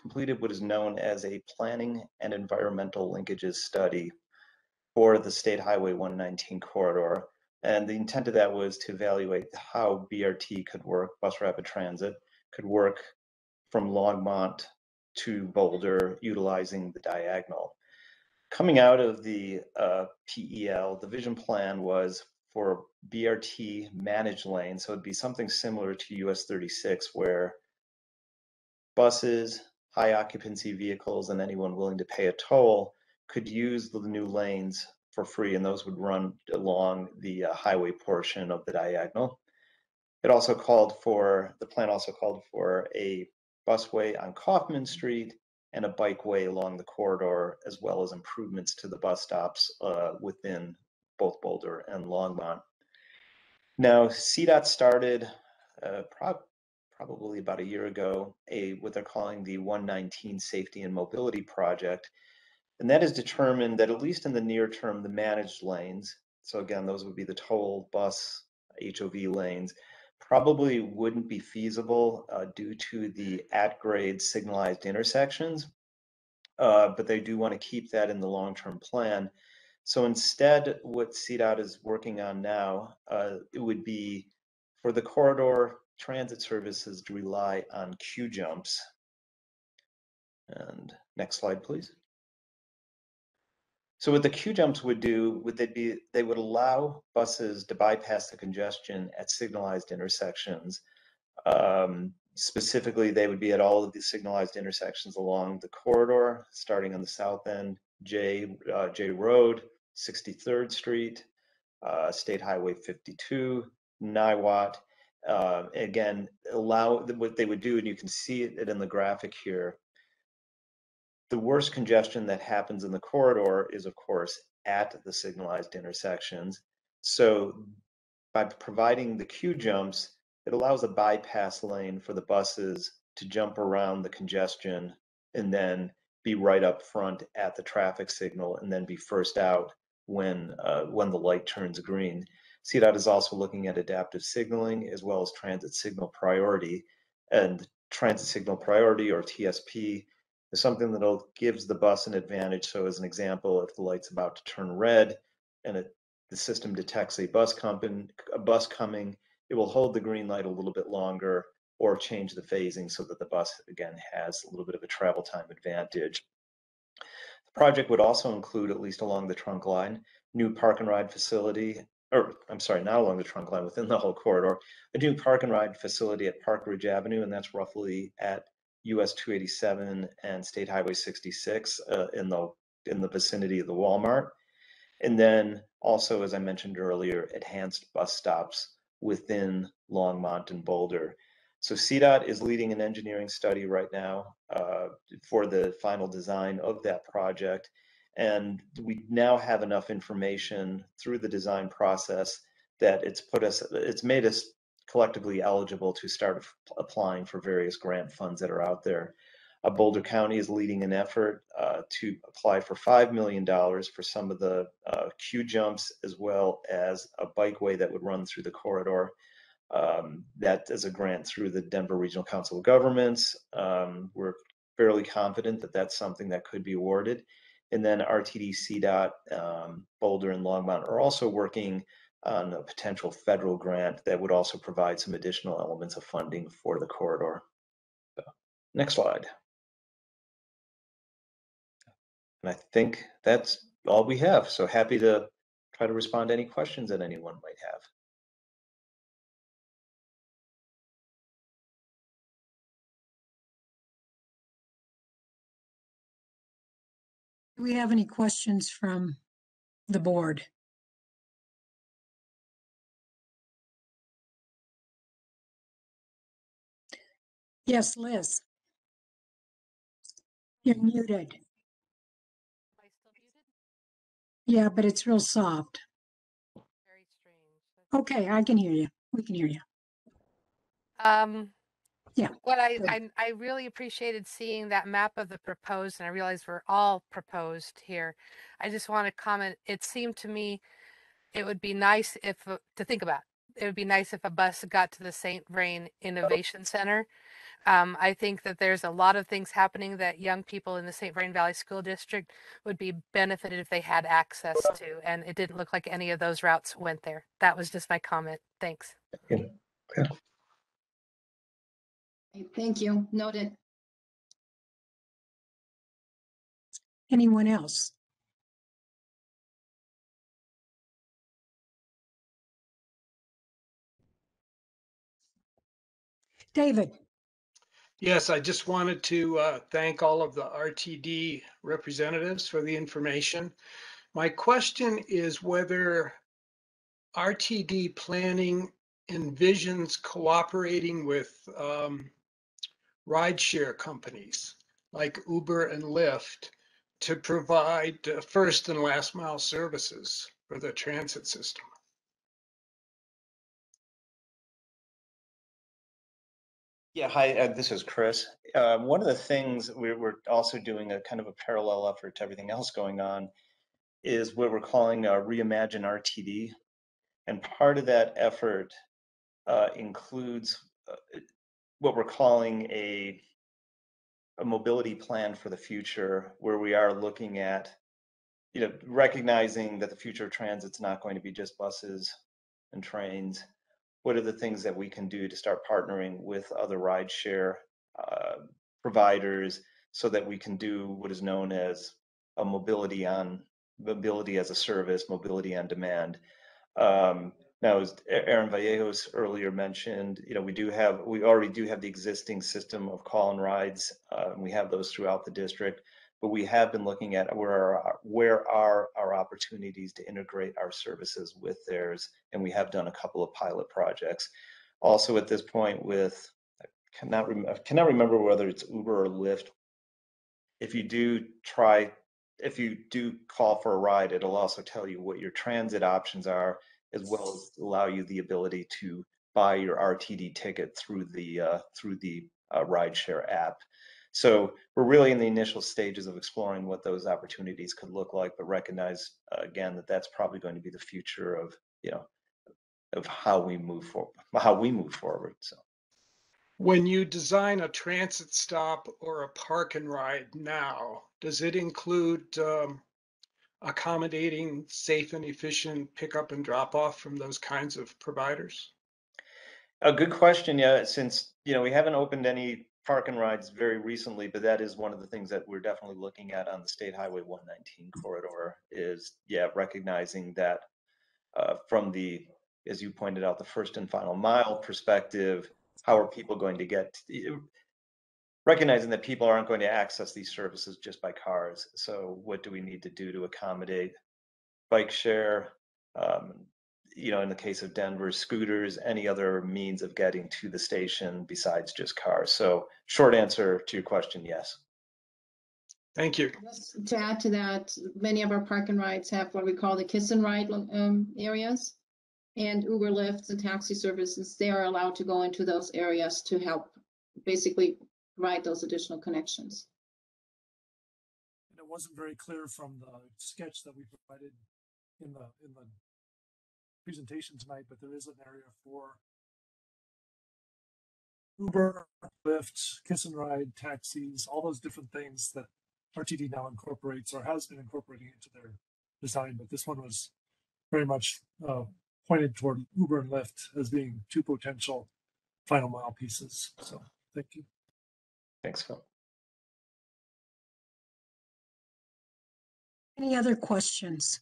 completed what is known as a planning and environmental linkages study for the State Highway 119 corridor. And the intent of that was to evaluate how BRT could work, bus rapid transit could work from Longmont to Boulder utilizing the diagonal. Coming out of the uh, PEL, the vision plan was for BRT managed lanes. So it'd be something similar to US 36, where buses, high occupancy vehicles, and anyone willing to pay a toll could use the new lanes for free, and those would run along the uh, highway portion of the diagonal. It also called for, the plan also called for a busway on Coffman Street and a bikeway along the corridor, as well as improvements to the bus stops uh, within both Boulder and Longmont. Now, CDOT started uh, prob- probably about a year ago a what they're calling the 119 Safety and Mobility Project, and that has determined that at least in the near term, the managed lanes. So again, those would be the toll, bus, HOV lanes probably wouldn't be feasible uh, due to the at-grade signalized intersections, uh, but they do want to keep that in the long-term plan. So instead, what CDOT is working on now, uh, it would be for the corridor transit services to rely on queue jumps. And next slide, please. So what the queue jumps would do would they be they would allow buses to bypass the congestion at signalized intersections. Um, specifically, they would be at all of the signalized intersections along the corridor, starting on the south end, J uh, J Road, 63rd Street, uh, State Highway 52, Niwot. Uh, again, allow what they would do, and you can see it in the graphic here the worst congestion that happens in the corridor is, of course, at the signalized intersections. So by providing the queue jumps, it allows a bypass lane for the buses to jump around the congestion and then be right up front at the traffic signal and then be first out when uh, when the light turns green. CDOT is also looking at adaptive signaling as well as transit signal priority. And transit signal priority or TSP is something that gives the bus an advantage. So as an example, if the light's about to turn red and it, the system detects a bus company, a bus coming, it will hold the green light a little bit longer or change the phasing so that the bus again has a little bit of a travel time advantage. Project would also include, at least along the trunk line, new park and ride facility, or I'm sorry, not along the trunk line, within the whole corridor, a new park and ride facility at Park Ridge Avenue, and that's roughly at US 287 and State Highway 66 uh, in the in the vicinity of the Walmart. And then also, as I mentioned earlier, enhanced bus stops within Longmont and Boulder. So CDOT is leading an engineering study right now uh, for the final design of that project. And we now have enough information through the design process that it's put us, it's made us collectively eligible to start applying for various grant funds that are out there. Uh, Boulder County is leading an effort uh, to apply for $5 million for some of the uh, queue jumps as well as a bikeway that would run through the corridor. Um, that is a grant through the Denver Regional Council of Governments. Um, we're fairly confident that that's something that could be awarded. And then RTD dot um, Boulder and Longmont are also working on a potential federal grant that would also provide some additional elements of funding for the corridor. So, Next slide. And I think that's all we have. So happy to try to respond to any questions that anyone might have. Do we have any questions from the board? Yes, Liz. You're muted. Am I still muted? Yeah, but it's real soft. Very strange. Okay, I can hear you. We can hear you. Um, Yeah, what I. I, I really appreciated seeing that map of the proposed, and I realize we're all proposed here. I just want to comment, it seemed to me it would be nice if, uh, to think about, it would be nice if a bus got to the St. Vrain Innovation Center. Um, I think that there's a lot of things happening that young people in the St. Vrain Valley School District would be benefited if they had access to, and it didn't look like any of those routes went there. That was just my comment. Thanks. Thank you. Noted. Anyone else? David, Yes, I just wanted to uh, thank all of the RTD representatives for the information. My question is whether RTD planning envisions cooperating with um, rideshare companies like Uber and Lyft to provide uh, first and last mile services for the transit system. Yeah, hi, uh, this is Chris. Uh, one of the things we're, we're also doing a kind of a parallel effort to everything else going on is what we're calling uh, Reimagine RTD. And part of that effort uh, includes uh, what we're calling a, a mobility plan for the future, where we are looking at, you know, recognizing that the future of transit's not going to be just buses and trains, what are the things that we can do to start partnering with other rideshare uh, providers so that we can do what is known as a mobility on mobility as a service, mobility on demand. Um, now, as Erin Vallejos earlier mentioned, you know, we do have, we already do have the existing system of call and rides. Uh, and we have those throughout the district, but we have been looking at where are, where are our opportunities to integrate our services with theirs. And we have done a couple of pilot projects. Also at this point with, I cannot, rem- I cannot remember whether it's Uber or Lyft. If you do try, if you do call for a ride, it'll also tell you what your transit options are, as well as allow you the ability to buy your RTD ticket through the, uh, through the uh, rideshare app. So we're really in the initial stages of exploring what those opportunities could look like, but recognize uh, again that that's probably going to be the future of you know of how we move forward, how we move forward. So When you design a transit stop or a park and ride now, does it include um, accommodating safe and efficient pickup and drop off from those kinds of providers? a good question. Yeah, since you know we haven't opened any park and rides very recently, but that is one of the things that we're definitely looking at on the State Highway 119 corridor. Is yeah, recognizing that uh, from the as you pointed out, the first and final mile perspective, how are people going to get, recognizing that people aren't going to access these services just by cars. So what do we need to do to accommodate bike share? Um, you know, in the case of Denver, scooters, any other means of getting to the station besides just cars. So short answer to your question, yes. Thank you. Just To add to that, many of our park and rides have what we call the kiss and ride um, areas. and Uber, Lyft, and taxi services, they are allowed to go into those areas to help basically provide those additional connections. And it wasn't very clear from the sketch that we provided in the, in the presentation tonight, but there is an area for Uber, Lyft, Kiss and Ride, taxis, all those different things that RTD now incorporates or has been incorporating into their design. But this one was very much uh, pointed toward Uber and Lyft as being two potential final mile pieces. So thank you. Thanks, Phil. Any other questions?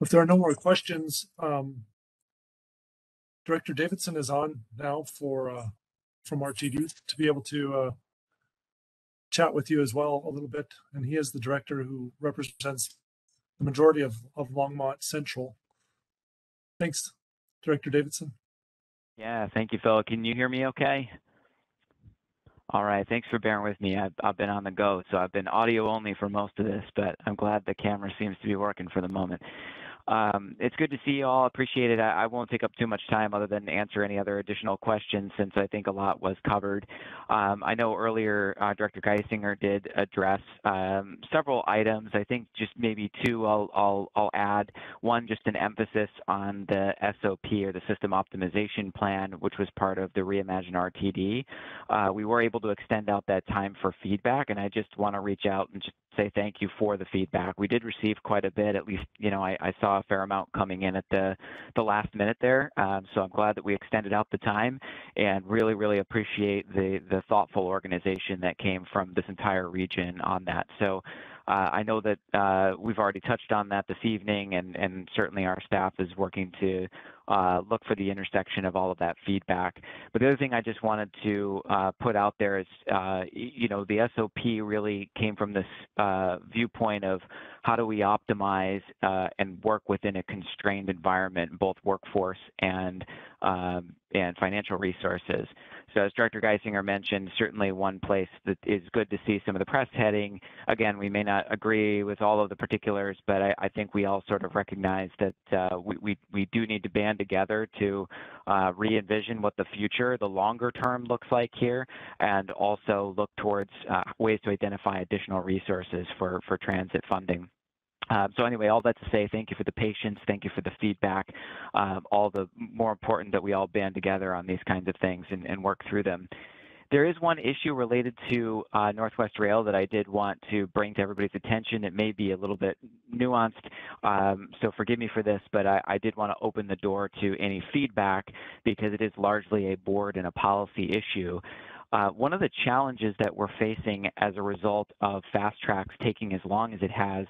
If there are no more questions, um, Director Davidson is on now for uh, from RTD to be able to uh, chat with you as well a little bit. And he is the director who represents the majority of, of Longmont Central. Thanks, Director Davidson. Yeah, thank you, Phil. Can you hear me okay? All right, thanks for bearing with me. I've, I've been on the go, so I've been audio only for most of this, but I'm glad the camera seems to be working for the moment. Um, it's good to see you all. Appreciate it. I, won't take up too much time other than answer any other additional questions since I think a lot was covered. Um, I know earlier uh, Director Guissinger did address um, several items. I think just maybe two I'll, I'll, I'll add. One, just an emphasis on the SOP or the System Optimization Plan, which was part of the Reimagine RTD. Uh, we were able to extend out that time for feedback, and I just want to reach out and just say thank you for the feedback. We did receive quite a bit, at least, you know, I, I a fair amount coming in at the, the last minute there. Um, so I'm glad that we extended out the time and really, really appreciate the, the thoughtful organization that came from this entire region on that. So I know that uh, we've already touched on that this evening, and, certainly our staff is working to uh, look for the intersection of all of that feedback. But the other thing I just wanted to uh, put out there is, uh, you know, the SOP really came from this uh, viewpoint of how do we optimize and work within a constrained environment, both workforce and um, and financial resources. So as Director Guissinger mentioned, certainly one place that is good to see some of the press heading. Again, we may not agree with all of the particulars, but I, I think we all sort of recognize that uh, we, we, we do need to band together to uh, re-envision what the future, the longer term looks like here, and also look towards uh, ways to identify additional resources for, for transit funding. Um, so anyway, all that to say, thank you for the patience, thank you for the feedback, um, all the more important that we all band together on these kinds of things and, and work through them. There is one issue related to uh, Northwest Rail that I did want to bring to everybody's attention. It may be a little bit nuanced, um, so forgive me for this, but I, I did want to open the door to any feedback because it is largely a board and a policy issue. Uh, one of the challenges that we're facing as a result of FasTracks taking as long as it has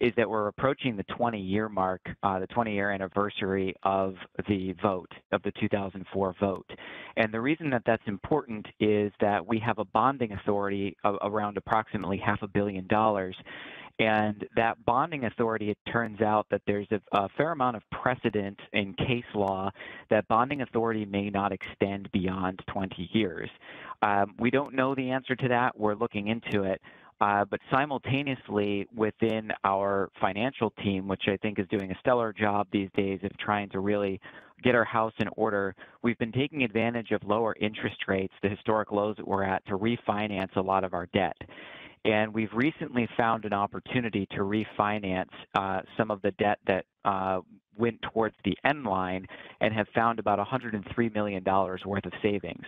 is that we're approaching the 20 year mark, uh, the 20 year anniversary of the vote, of the 2004 vote. And the reason that that's important is that we have a bonding authority of around approximately half a billion dollars. And that bonding authority, it turns out that there's a, a, fair amount of precedent in case law that bonding authority may not extend beyond 20 years. Um, we don't know the answer to that. We're looking into it. Uh, but simultaneously within our financial team, which I think is doing a stellar job these days of trying to really get our house in order, we've been taking advantage of lower interest rates, the historic lows that we're at, to refinance a lot of our debt. And we've recently found an opportunity to refinance uh, some of the debt that uh, went towards the N Line and have found about $103 million worth of savings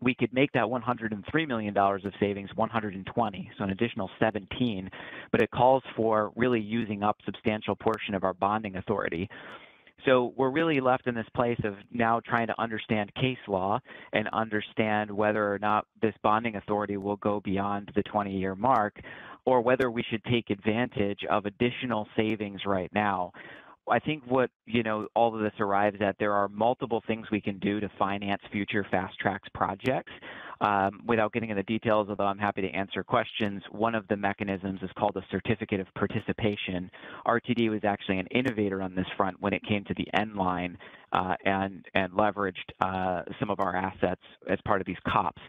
we could make that $103 million of savings 120, so an additional 17, but it calls for really using up substantial portion of our bonding authority. So we're really left in this place of now trying to understand case law and understand whether or not this bonding authority will go beyond the 20 year mark or whether we should take advantage of additional savings right now. I think what you know all of this arrives at there are multiple things we can do to finance future FasTracks projects. Um, without getting into details, although I'm happy to answer questions, one of the mechanisms is called a certificate of participation. RTD was actually an innovator on this front when it came to the N Line uh, and and leveraged uh, some of our assets as part of these COPs.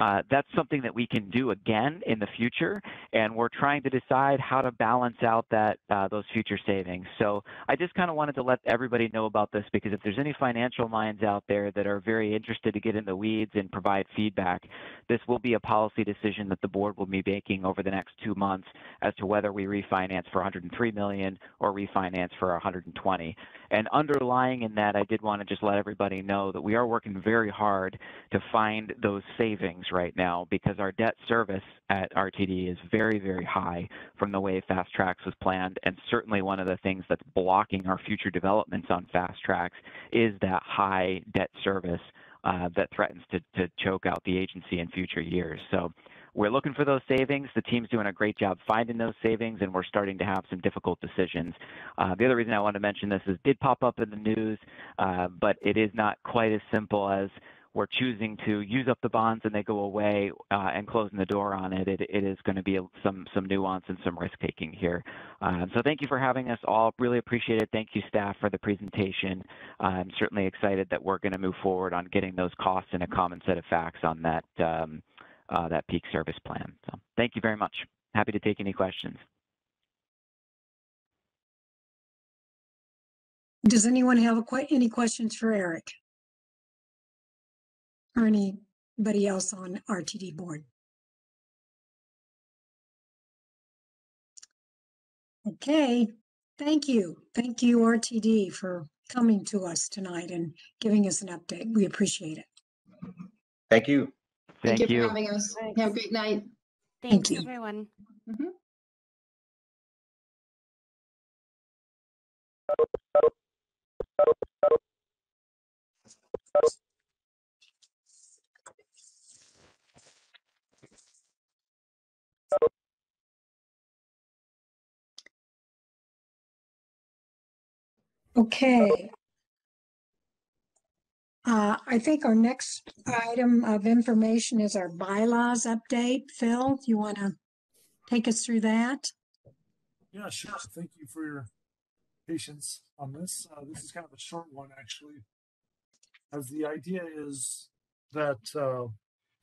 Uh, that's something that we can do again in the future, and we're trying to decide how to balance out that uh, those future savings. So I just kind of wanted to let everybody know about this because if there's any financial minds out there that are very interested to get in the weeds and provide feedback, this will be a policy decision that the board will be making over the next two months as to whether we refinance for 103 million or refinance for 120. And underlying in that, I did want to just let everybody know that we are working very hard to find those savings right now because our debt service at RTD is very, very high from the way FasTracks was planned. And certainly one of the things that's blocking our future developments on FasTracks is that high debt service uh, that threatens to, to choke out the agency in future years. So we're looking for those savings. The team's doing a great job finding those savings, and we're starting to have some difficult decisions. Uh, the other reason I wanted to mention this is did pop up in the news, uh, but it is not quite as simple as we're choosing to use up the bonds and they go away uh, and closing the door on it. It, it is going to be some some nuance and some risk taking here. Um, so thank you for having us all. Really appreciate it. Thank you, staff, for the presentation. I'm certainly excited that we're going to move forward on getting those costs in a common set of facts on that um, uh, Uh, that peak service plan. So thank you very much. Happy to take any questions. Does anyone have que- any questions for Erik? Or anybody else on RTD board? Okay, thank you. Thank you, RTD, for coming to us tonight and giving us an update. We appreciate it. Thank you. Thank, Thank you you. for having us. Have a great night. Thanks, you. everyone. Mhm. Okay. Uh, I think our next item of information is our bylaws update. Phil, you want to take us through that? Yeah, sure. Thank you for your patience on this. Uh, this is kind of a short one, actually. As the idea is that uh,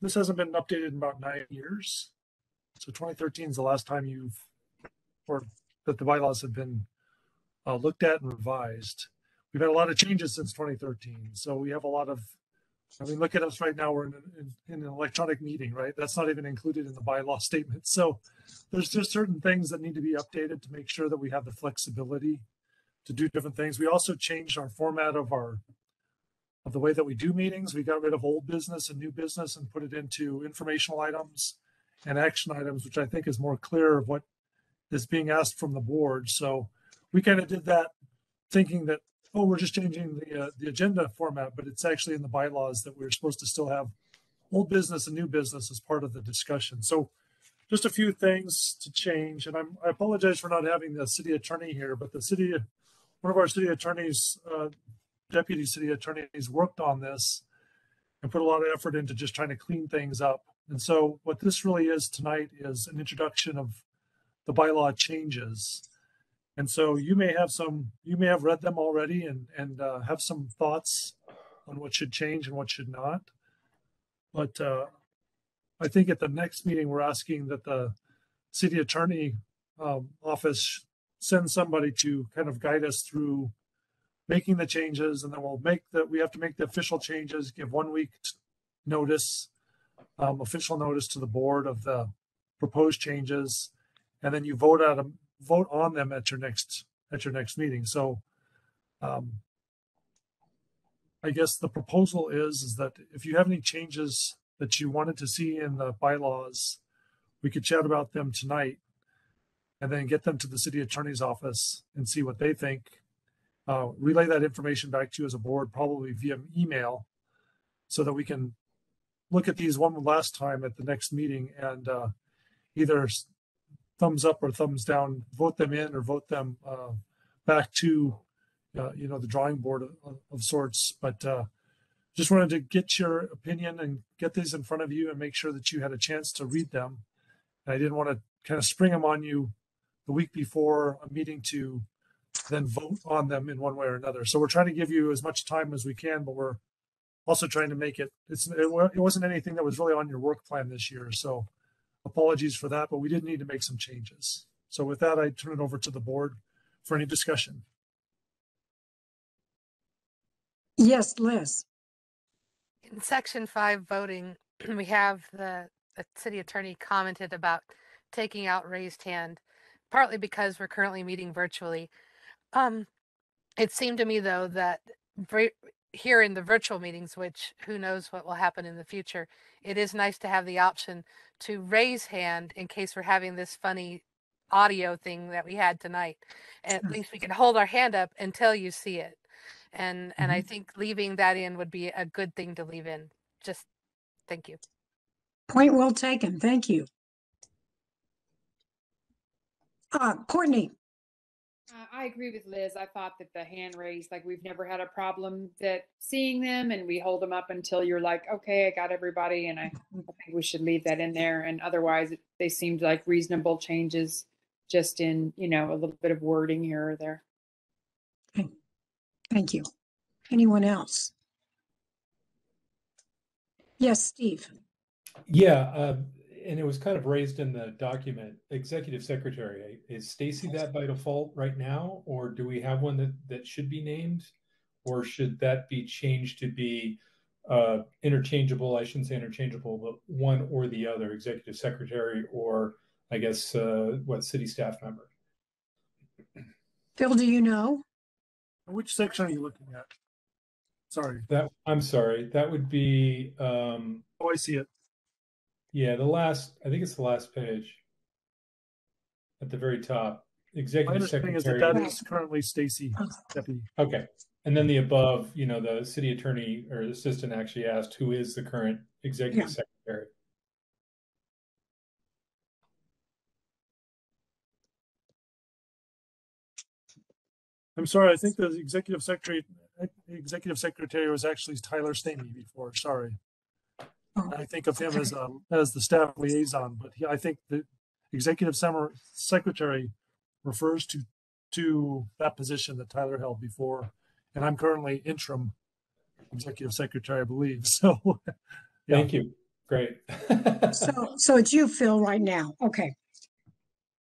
this hasn't been updated in about nine years. So 2013 is the last time you've, or that the bylaws have been uh, looked at and revised. We've had a lot of changes since 2013. So we have a lot of, I mean, look at us right now. We're in, an- in, an electronic meeting, right? That's not even included in the bylaw statement. So there's just certain things that need to be updated to make sure that we have the flexibility to do different things. We also changed our format of our of the way that we do meetings. We got rid of old business and new business and put it into informational items and action items, which I think is more clear of what is being asked from the board. So we kind of did that thinking that oh, we're just changing the uh, the agenda format, but it's actually in the bylaws that we're supposed to still have old business and new business as part of the discussion. So just a few things to change. And I'm, I apologize for not having the city attorney here, but the city, one of our city attorneys, uh, deputy city attorneys worked on this and put a lot of effort into just trying to clean things up. And so what this really is tonight is an introduction of the bylaw changes. And so you may have some, you may have read them already and, and uh, have some thoughts on what should change and what should not. But uh, I think at the next meeting, we're asking that the city attorney um, office send somebody to kind of guide us through making the changes, and then we'll make the, we have to make the official changes, give one week notice, um, official notice to the board of the proposed changes, and then you vote out, vote on them at your next, at your next meeting. So um, I guess the proposal is, is that if you have any changes that you wanted to see in the bylaws, we could chat about them tonight and then get them to the city attorney's office and see what they think. Uh, relay that information back to you as a board, probably via email, so that we can look at these one last time at the next meeting and uh, either thumbs up or thumbs down, vote them in or vote them uh, back to, uh, you know, the drawing board of, of sorts. But uh, just wanted to get your opinion and get these in front of you and make sure that you had a chance to read them. And I didn't want to kind of spring them on you the week before a meeting to then vote on them in one way or another. So we're trying to give you as much time as we can, but we're also trying to make it, it's, it it wasn't anything that was really on your work plan this year, so apologies for that, but we did need to make some changes. So with that, I turn it over to the board for any discussion. Yes, Liz. In section five voting, we have the, the city attorney commented about taking out raised hand, partly because we're currently meeting virtually. Um, it seemed to me though that vir- here in the virtual meetings, which who knows what will happen in the future, it is nice to have the option to raise hand in case we're having this funny audio thing that we had tonight. And At least we can hold our hand up until you see it. And and I think leaving that in would be a good thing to leave in. Just thank you. Point well taken. Thank you. Uh, Courtney, I agree with Liz. I thought that the hand raised, like we've never had a problem that seeing them and we hold them up until you're like, okay, I got everybody. And I, I think we should leave that in there. And otherwise it- they seemed like reasonable changes just in, you know, a little bit of wording here or there. thank you. Anyone else? Yes, Steve. Yeah, uh, and it was kind of raised in the document, executive secretary, is Stacy that by default right now? Or do we have one that, that should be named? Or should that be changed to be uh, interchangeable? I shouldn't say interchangeable, but one or the other, executive secretary or I guess, uh, what, city staff member? Phil, do you know? Which section are you looking at? Sorry. That, I'm sorry, that would be, um, Oh, I see it. Yeah, the last, I think it's the last page. At the very top, My executive understanding is secretary. that that is currently Stacy, deputy. Okay, and then the above, you know, the city attorney or assistant actually asked who is the current executive Yeah. secretary? I'm sorry, I think the executive secretary, executive secretary was actually Tyler Stamey before, sorry. Oh, I think of him as, um, as the staff liaison, but he, I think the executive summer secretary refers to, to that position that Tyler held before. And I'm currently interim executive secretary, I believe, so. yeah. Thank you, great. So, so it's you, Phil, right now. Okay.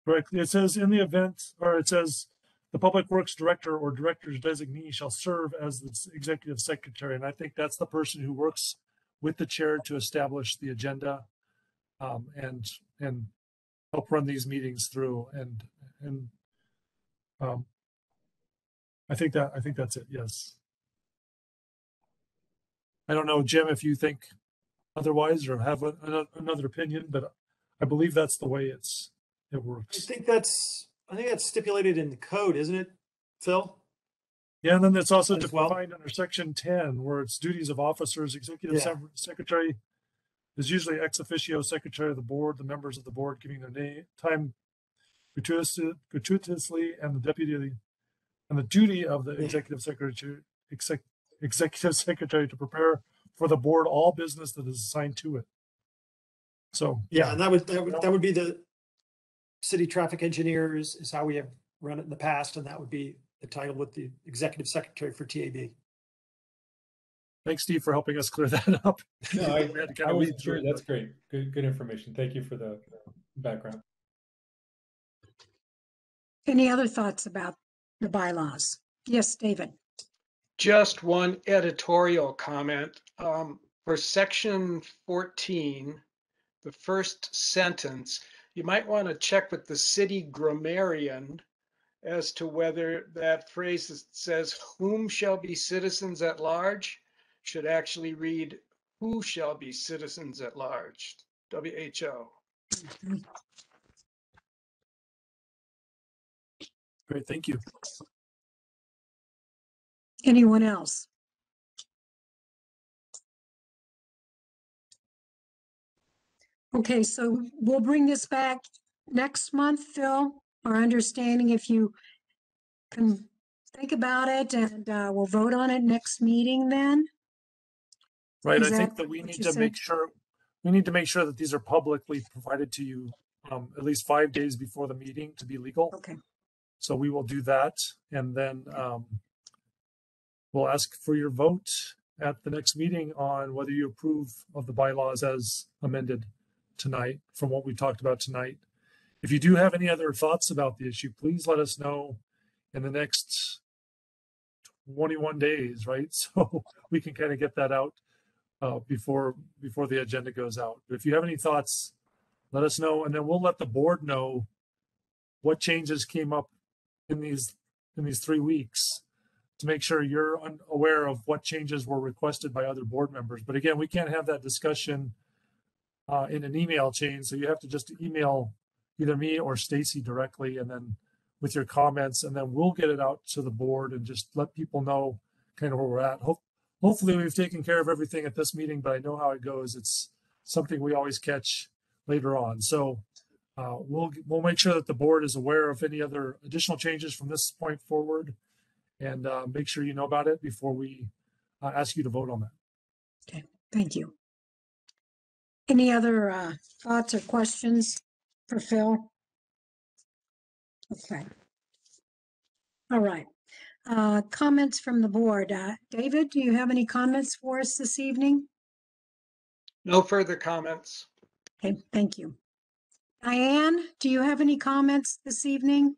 Correct. It says in the event, or it says the public works director or director's designee shall serve as the executive secretary. And I think that's the person who works with the chair to establish the agenda um, and, and help run these meetings through and, and um, I think that, I think that's it. Yes. I don't know, Jim, if you think otherwise or have a- ano- another opinion, but I believe that's the way it's, it works. I think that's, I think that's stipulated in the code, isn't it, Phil? Yeah, and then it's also As well. defined under section ten, where it's duties of officers, executive Yeah. secretary is usually ex officio secretary of the board, the members of the board giving their name, time gratuitously, gratuitously, and the deputy, the- and the duty of the Yeah. executive secretary, exec, executive secretary to prepare for the board all business that is assigned to it. So, Yeah, yeah, and that would, that would, that would be the city traffic engineers is how we have run it in the past, and that would be the title with the executive secretary for TAB. thanks, Steve, for helping us clear that up. No, I, We had to I wasn't through sure, that's but- great, good, good information, thank you for the background. Any other thoughts about the bylaws? Yes, David. Just one editorial comment. Um, for section fourteen, the first sentence, you might want to check with the city grammarian as to whether that phrase that says whom shall be citizens at large should actually read who shall be citizens at large, WHO. Great, thank you. Anyone else? Okay, so we'll bring this back next month, Phil. Our understanding, if you can think about it and uh, we'll vote on it next meeting then. Right, I Is think that that we what need you to said? make sure, we need to make sure that these are publicly provided to you um, at least five days before the meeting to be legal. Okay, So we will do that and then um, we'll ask for your vote at the next meeting on whether you approve of the bylaws as amended tonight from what we talked about tonight. If you do have any other thoughts about the issue, please let us know in the next 21 days, right? So we can kind of get that out uh, before before the agenda goes out. But if you have any thoughts, let us know, and then we'll let the board know what changes came up in these in these three weeks to make sure you're aware of what changes were requested by other board members. But again, we can't have that discussion uh, in an email chain, so you have to just email either me or Stacy directly, and then with your comments, and then we'll get it out to the board and just let people know kind of where we're at. Hope, hopefully, we've taken care of everything at this meeting, but I know how it goes. It's something we always catch later on. So uh, we'll we'll make sure that the board is aware of any other additional changes from this point forward, and uh, make sure you know about it before we uh, ask you to vote on that. Okay, thank you. Any other uh, thoughts or questions for Phil? Okay. All right. Uh, Comments from the board. Uh, David, do you have any comments for us this evening? No further comments. Okay, thank you. Diane, do you have any comments this evening?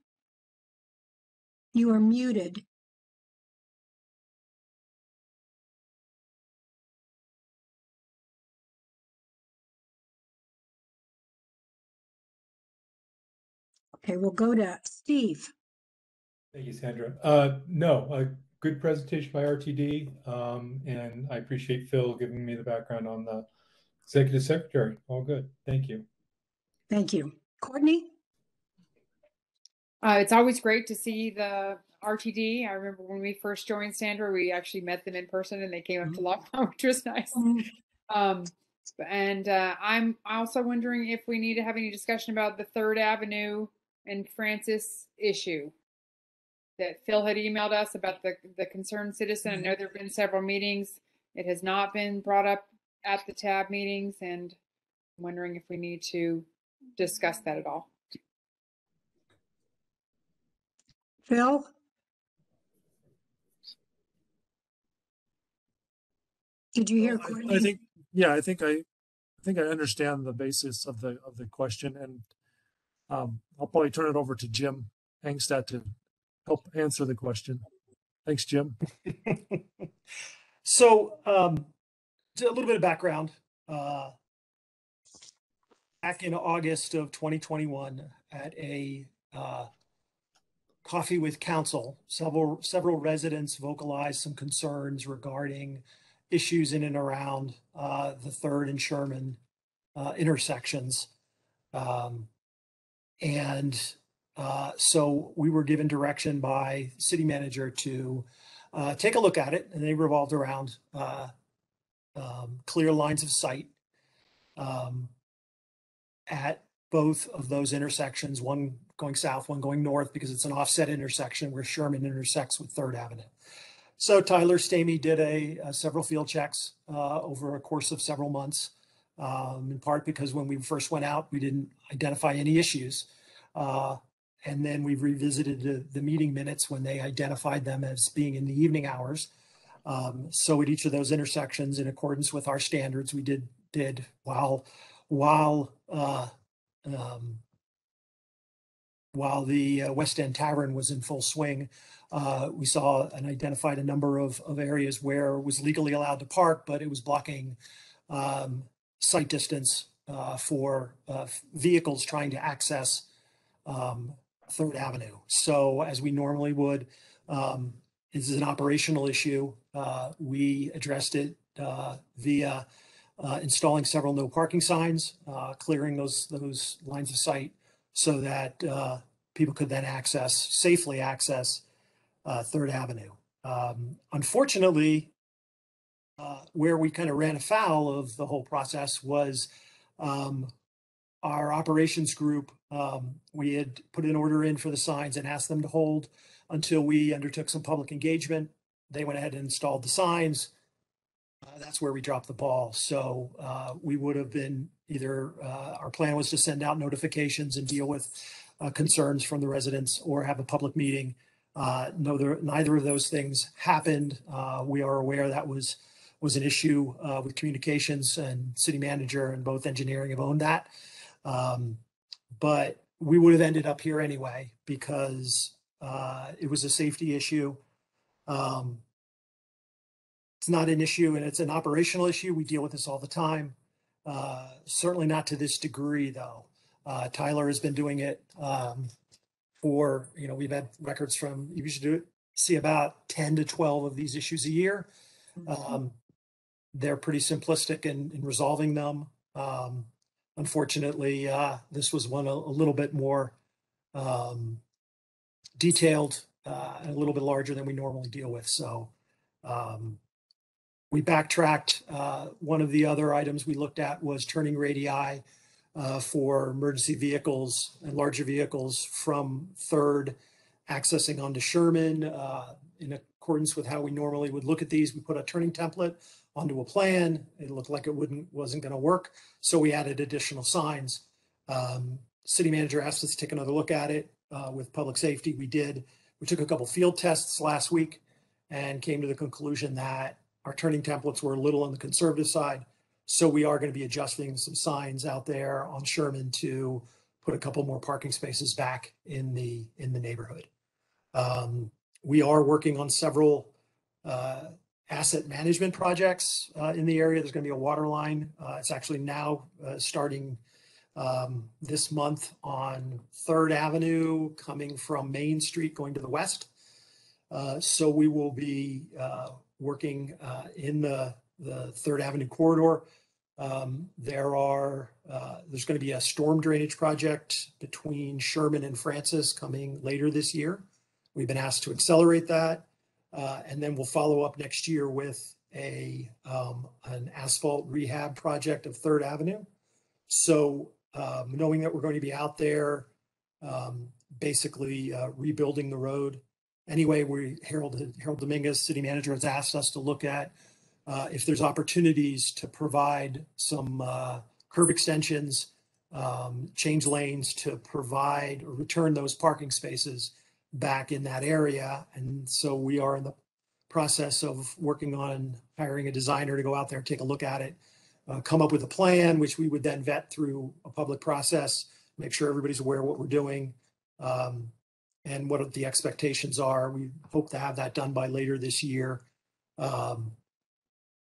You are muted. Okay, we'll go to Steve. Thank you, Sandra. Uh, no, a good presentation by RTD. Um, and I appreciate Phil giving me the background on the executive secretary. All good. Thank you. Thank you. Courtney? Uh, it's always great to see the RTD. I remember when we first joined Sandra, we actually met them in person and they came up to Lockport, which was nice. Um, and uh, I'm also wondering if we need to have any discussion about the Third Avenue and Francis issue that Phil had emailed us about the, the concerned citizen. I know there have been several meetings. It has not been brought up at the tab meetings and I'm wondering if we need to discuss that at all. Phil? Did you hear I- Courtney? I think, yeah, I think I, I think I understand the basis of the, of the question and um, I'll probably turn it over to Jim Angstad to help answer the question. Thanks, Jim. So, um, a little bit of background. Uh, back in August of 2021, at a uh, coffee with council, several several residents vocalized some concerns regarding issues in and around uh, the Third and Sherman uh, intersections. Um, and uh, so we were given direction by city manager to uh, take a look at it, and they revolved around uh, um, clear lines of sight um, at both of those intersections, one going south, one going north, because it's an offset intersection where Sherman intersects with Third Avenue. So Tyler Stamey did a, uh several field checks uh, over a course of several months, um, in part because when we first went out, we didn't identify any issues. Uh, and then we revisited the, the meeting minutes when they identified them as being in the evening hours. Um, so at each of those intersections, in accordance with our standards, we did did while while uh, um, while the uh, West End Tavern was in full swing, uh, we saw and identified a number of, of areas where it was legally allowed to park, but it was blocking um, sight distance uh, for uh, vehicles trying to access um, Third Avenue. So as we normally would, um, this is an operational issue. Uh, we addressed it uh, via uh, installing several no parking signs, uh, clearing those those lines of sight so that people could then access safely access Third Avenue. Um, unfortunately, uh, where we kind of ran afoul of the whole process was um, our operations group. Um, we had put an order in for the signs and asked them to hold until we undertook some public engagement. They went ahead and installed the signs. Uh, that's where we dropped the ball. So uh, we would have been either uh, our plan was to send out notifications and deal with uh, concerns from the residents or have a public meeting. No, there, neither of those things happened. We are aware that was was an issue uh, with communications and city manager and both engineering have owned that. Um, but we would have ended up here anyway because uh, it was a safety issue. Um, it's not an issue and it's an operational issue. We deal with this all the time. Uh, certainly not to this degree, though. Uh, Tyler has been doing it um, for, you know, we've had records from, you should do it, see about 10 to 12 of these issues a year. Um, they're pretty simplistic in, in resolving them. Um, unfortunately, uh, this was one a, a little bit more um, detailed uh, and a little bit larger than we normally deal with. So um, we backtracked. Uh, one of the other items we looked at was turning radii uh, for emergency vehicles and larger vehicles from Third accessing onto Sherman. Uh, in accordance with how we normally would look at these, we put a turning template onto a plan. It looked like it wouldn't wasn't going to work, so we added additional signs. Um, city manager asked us to take another look at it uh, with public safety. We did. We took a couple field tests last week and came to the conclusion that our turning templates were a little on the conservative side. So we are going to be adjusting some signs out there on Sherman to put a couple more parking spaces back in the in the neighborhood. Um, we are working on several uh, asset management projects uh, in the area. There's going to be a water line. Uh, it's actually now uh, starting um, this month on Third Avenue, coming from Main Street, going to the west. Uh, so we will be uh, working uh, in the the Third Avenue corridor. Um, there are there's going to be a storm drainage project between Sherman and Francis coming later this year. We've been asked to accelerate that. Uh, and then we'll follow up next year with a um, an asphalt rehab project of Third Avenue. So um, knowing that we're going to be out there, um, basically uh, rebuilding the road. Anyway, we Harold Harold Dominguez, city manager, has asked us to look at uh, if there's opportunities to provide some curb extensions, change lanes to provide or return those parking spaces back in that area. And so we are in the process of working on hiring a designer to go out there, take a look at it, uh, come up with a plan, which we would then vet through a public process, make sure everybody's aware of what we're doing um, and what the expectations are. We hope to have that done by later this year. Um,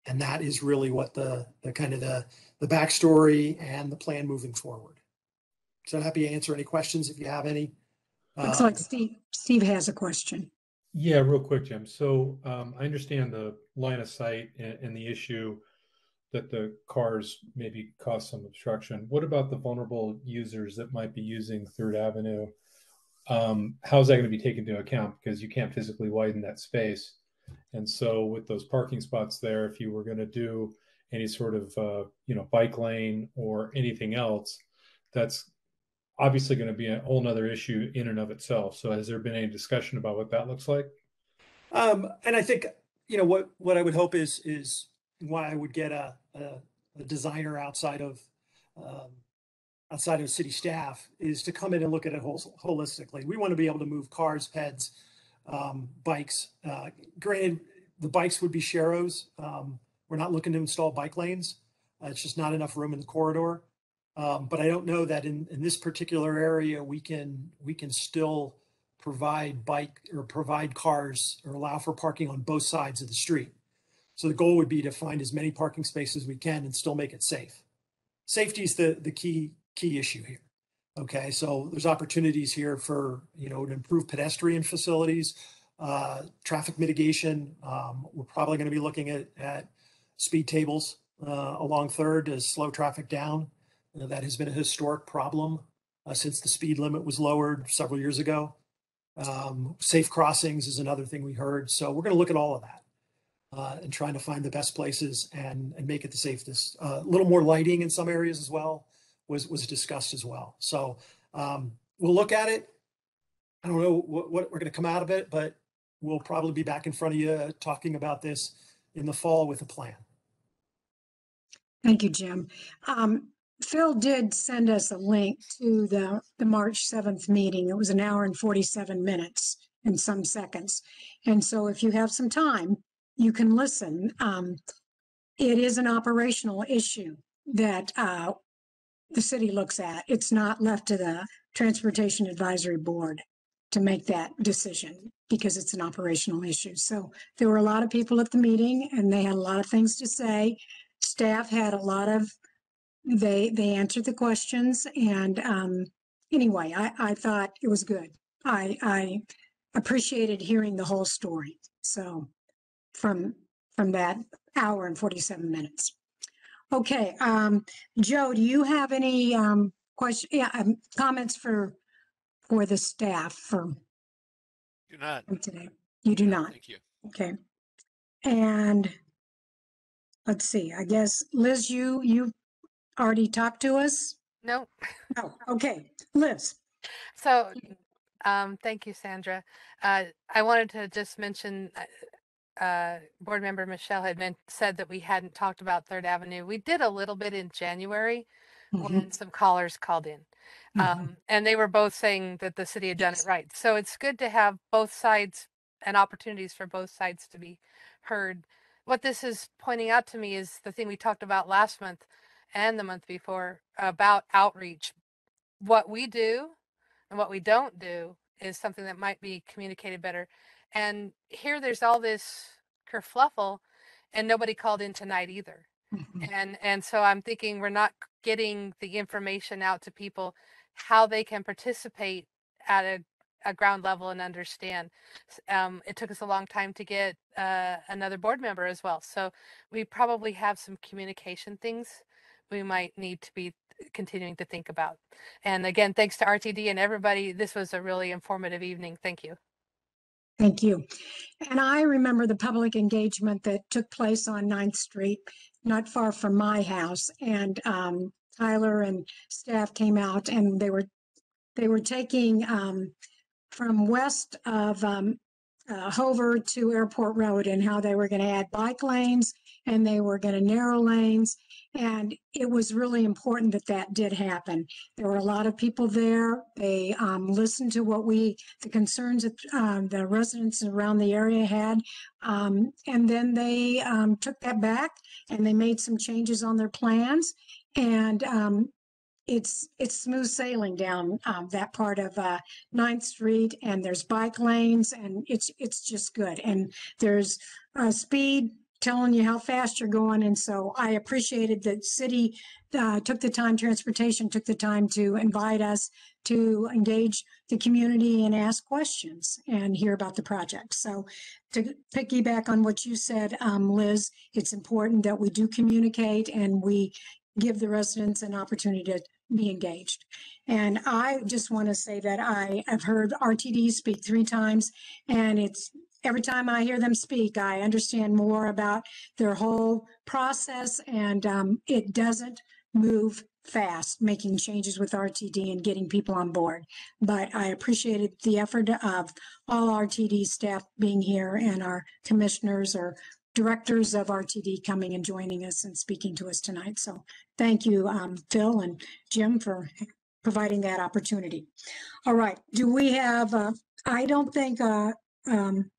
and that is really what the, the kind of the, the backstory and the plan moving forward. So I'm happy to answer any questions if you have any. Looks like Steve, Steve has a question. Yeah, real quick, Jim. So um, I understand the line of sight and, and the issue that the cars maybe cause some obstruction. What about the vulnerable users that might be using Third Avenue? Um, how's that going to be taken into account? Because you can't physically widen that space. And so with those parking spots there, if you were going to do any sort of, uh, you know, bike lane or anything else, that's obviously going to be a whole nother issue in and of itself. So has there been any discussion about what that looks like? Um, and I think, you know, what, what I would hope is, is why I would get a, a, a designer outside of, um, outside of city staff is to come in and look at it hol- holistically. We want to be able to move cars, peds, um, bikes. Uh, granted, the bikes would be Sharrows. Um, we're not looking to install bike lanes. Uh, it's just not enough room in the corridor. Um, but I don't know that in, in this particular area, we can, we can still provide bike or provide cars or allow for parking on both sides of the street. So the goal would be to find as many parking spaces as we can and still make it safe. Safety is the, the key, key issue here. Okay, so there's opportunities here for, you know, to improve pedestrian facilities, uh, traffic mitigation. Um, we're probably going to be looking at, at speed tables uh, along Third to slow traffic down. You know, that has been a historic problem uh, since the speed limit was lowered several years ago. Um, safe crossings is another thing we heard. So we're going to look at all of that uh, and trying to find the best places and, and make it the safest. Uh, a little more lighting in some areas as well was, was discussed as well. So um, we'll look at it. I don't know what, what we're going to come out of it, but we'll probably be back in front of you talking about this in the fall with a plan. Thank you, Jim. Um, Phil did send us a link to the, the March 7th meeting. It was an hour and 47 minutes and some seconds. And so if you have some time, you can listen. Um, it is an operational issue that uh, the city looks at. It's not left to the Transportation Advisory Board to make that decision because it's an operational issue. So there were a lot of people at the meeting and they had a lot of things to say. Staff had a lot of, they, they answered the questions and um, anyway, I, I thought it was good. I, I appreciated hearing the whole story. So from, from that hour and 47 minutes. Okay, um, Joe, do you have any, um, question, yeah, um, comments for, for the staff for Do not. from today? You do not? Thank you. Okay. And let's see, I guess Liz, you, you already talked to us? No. Oh, okay. Liz, So, um, thank you, Sandra. Uh, I wanted to just mention, uh, uh, board member Michelle had meant, said that we hadn't talked about Third Avenue. We did a little bit in January when some callers called in. Um, and they were both saying that the city had done it right. So it's good to have both sides and opportunities for both sides to be heard. What this is pointing out to me is the thing we talked about last month and the month before about outreach. What we do and what we don't do is something that might be communicated better. And here there's all this kerfluffle and nobody called in tonight either. And and so I'm thinking we're not getting the information out to people how they can participate at a, a ground level and understand. Um, it took us a long time to get uh, another board member as well. So we probably have some communication things we might need to be continuing to think about. And again, thanks to RTD and everybody. This was a really informative evening. Thank you. thank you. And I remember the public engagement that took place on Ninth Street, not far from my house. And um, Tyler and staff came out and they were, they were taking um, from west of um, uh, Hover to Airport Road and how they were going to add bike lanes and they were going to narrow lanes. And it was really important that that did happen. There were a lot of people there. They um, listened to what we, the concerns that um, the residents around the area had. Um, and then they um, took that back and they made some changes on their plans. And um, it's it's smooth sailing down um, that part of uh, Ninth Street, and there's bike lanes, and it's it's just good. And there's uh, speed telling you how fast you're going, and so I appreciated that city uh, took the time, transportation took the time to invite us to engage the community and ask questions and hear about the project. So to piggyback on what you said, um, Liz, it's important that we do communicate and we give the residents an opportunity to be engaged. And I just want to say that I have heard RTD speak three times and it's every time I hear them speak, I understand more about their whole process and um, it doesn't move fast, making changes with RTD and getting people on board. But I appreciated the effort of all RTD staff being here and our commissioners or directors of RTD coming and joining us and speaking to us tonight. So thank you, um, Phil and Jim for providing that opportunity. All right, do we have, uh, I don't think, uh, um,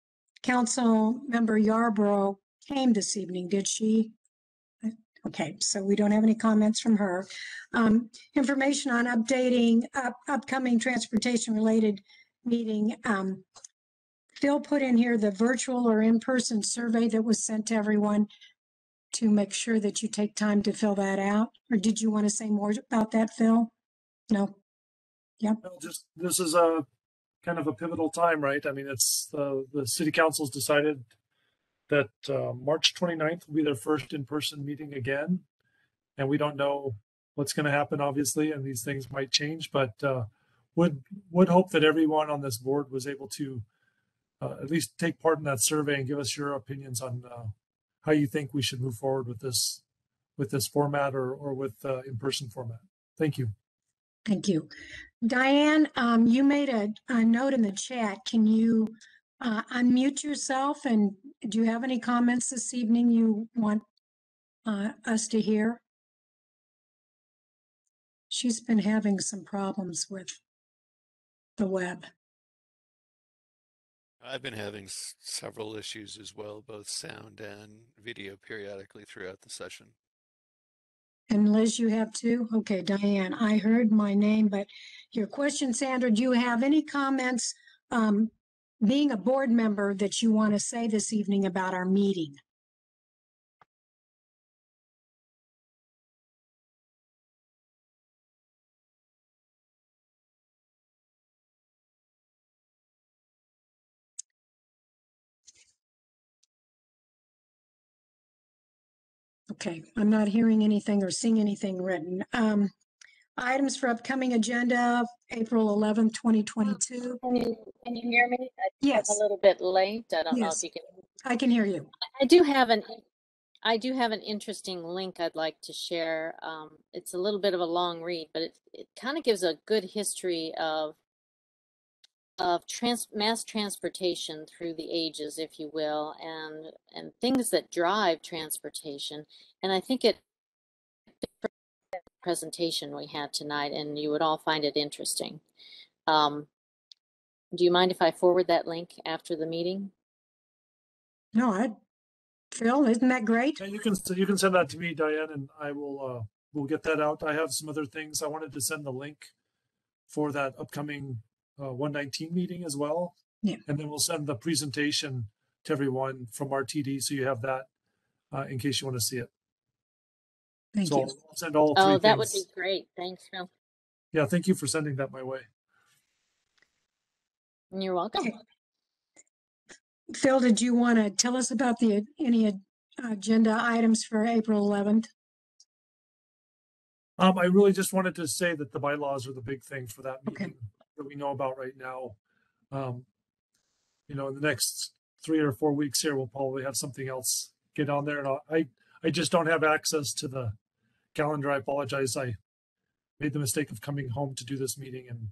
Council Member Yarbrough came this evening, did she? Okay, so we don't have any comments from her. Um, information on updating up, upcoming transportation related meeting. Um, Phil put in here the virtual or in-person survey that was sent to everyone to make sure that you take time to fill that out. Or did you want to say more about that, Phil? No? Yep. Well, just, this is a kind of a pivotal time, right? I mean, it's, the, the city council's decided that, uh, March 29th will be their first in-person meeting again. And we don't know what's going to happen, obviously, and these things might change, but, uh, would, would hope that everyone on this board was able to, uh, at least take part in that survey and give us your opinions on, uh, how you think we should move forward with this, with this format or, or with, uh, in-person format. Thank you. Thank you. Diane, um, you made a, a note in the chat. Can you uh, unmute yourself and do you have any comments this evening you want uh, us to hear? She's been having some problems with the web. I've been having several issues as well, both sound and video periodically throughout the session. And Liz, you have two? Okay, Diane, I heard my name, but your question, Sandra, do you have any comments, um, being a board member that you want to say this evening about our meeting? Okay, I'm not hearing anything or seeing anything written. Um, items for upcoming agenda, April eleventh, twenty twenty-two. Can you, can you hear me? I- Yes. I'm a little bit late. I don't know Yes. if you can. I can hear you. I do have an, I do have an interesting link I'd like to share. Um, it's a little bit of a long read, but it, it kind of gives a good history of of trans mass transportation through the ages, if you will, and and things that drive transportation. And I think it presentation we had tonight, and you would all find it interesting. Um, do you mind if I forward that link after the meeting? No, I, Phil, isn't that great? Yeah, you can, you can send that to me, Diane, and I will, uh, we'll get that out. I have some other things. I wanted to send the link for that upcoming, uh, one nineteen meeting as well. Yeah. And then we'll send the presentation to everyone from RTD, so you have that, uh, in case you want to see it. Thank So you. I'll Send all three Oh, that would be great. Thanks, Phil. Yeah, thank you for sending that my way. You're welcome. Phil, did you want to tell us about the, any agenda items for April eleventh? Um, I really just wanted to say that the bylaws are the big thing for that meeting. Okay. That we know about right now. Um, you know, in the next three or four weeks here, we'll probably have something else get on there. And I'll- I, I just don't have access to the calendar. I apologize. I made the mistake of coming home to do this meeting and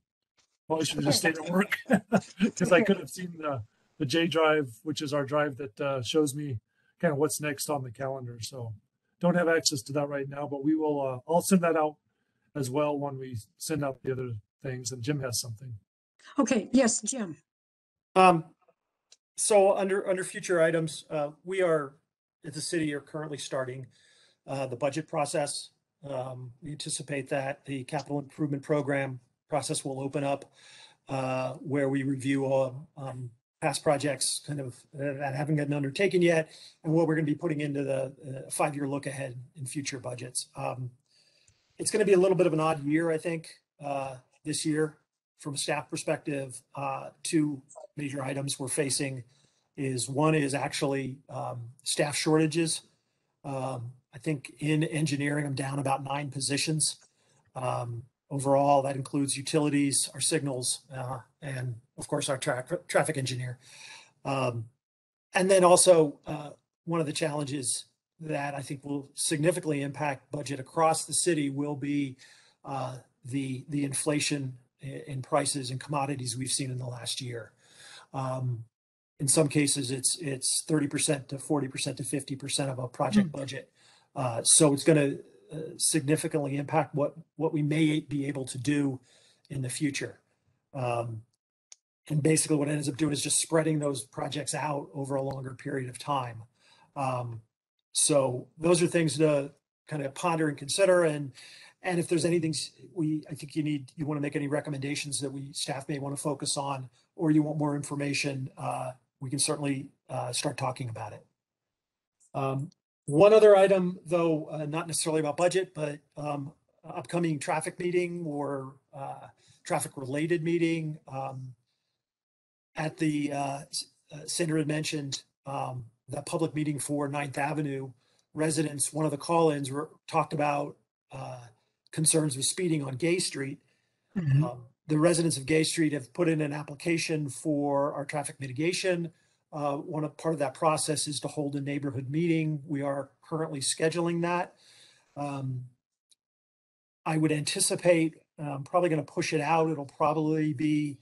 probably should have just stayed at work because I could have seen the, the J drive, which is our drive that, uh, shows me kind of what's next on the calendar. So don't have access to that right now, but we will, uh, I'll send that out as well when we send out the other things and Jim has something. Okay, yes, Jim. Um, so under, under future items, uh, we are, at the city are currently starting, uh, the budget process. Um, we anticipate that the capital improvement program process will open up, uh, where we review all, um, past projects kind of uh, that haven't gotten undertaken yet and what we're going to be putting into the uh, five-year look ahead in future budgets. Um, it's going to be a little bit of an odd year, I think, uh, this year from a staff perspective. Uh, two major items we're facing is one is actually um, staff shortages. Um, I think in engineering, I'm down about nine positions. Um, overall, that includes utilities, our signals, uh, and of course our tra- traffic engineer. Um, and then also uh, one of the challenges that I think will significantly impact budget across the city will be uh, the the inflation in prices and commodities we've seen in the last year. Um, in some cases, it's it's thirty percent to forty percent to fifty percent of a project budget. Uh, so it's going to uh, significantly impact what what we may be able to do in the future. Um, and basically, what it ends up doing is just spreading those projects out over a longer period of time. Um, so those are things to kind of ponder and consider. And and if there's anything we, I think you need, you want to make any recommendations that we staff may want to focus on, or you want more information, uh, we can certainly uh, start talking about it. Um, one other item, though, uh, not necessarily about budget, but um, upcoming traffic meeting or uh, traffic related meeting. Um, at the uh, uh, Sandra had mentioned um, that public meeting for Ninth Avenue residents. One of the call-ins were talked about uh, concerns with speeding on Gay Street. Um, the residents of Gay Street have put in an application for our traffic mitigation. Uh, one of part of that process is to hold a neighborhood meeting. We are currently scheduling that. Um, I would anticipate, I'm probably going to push it out. It'll probably be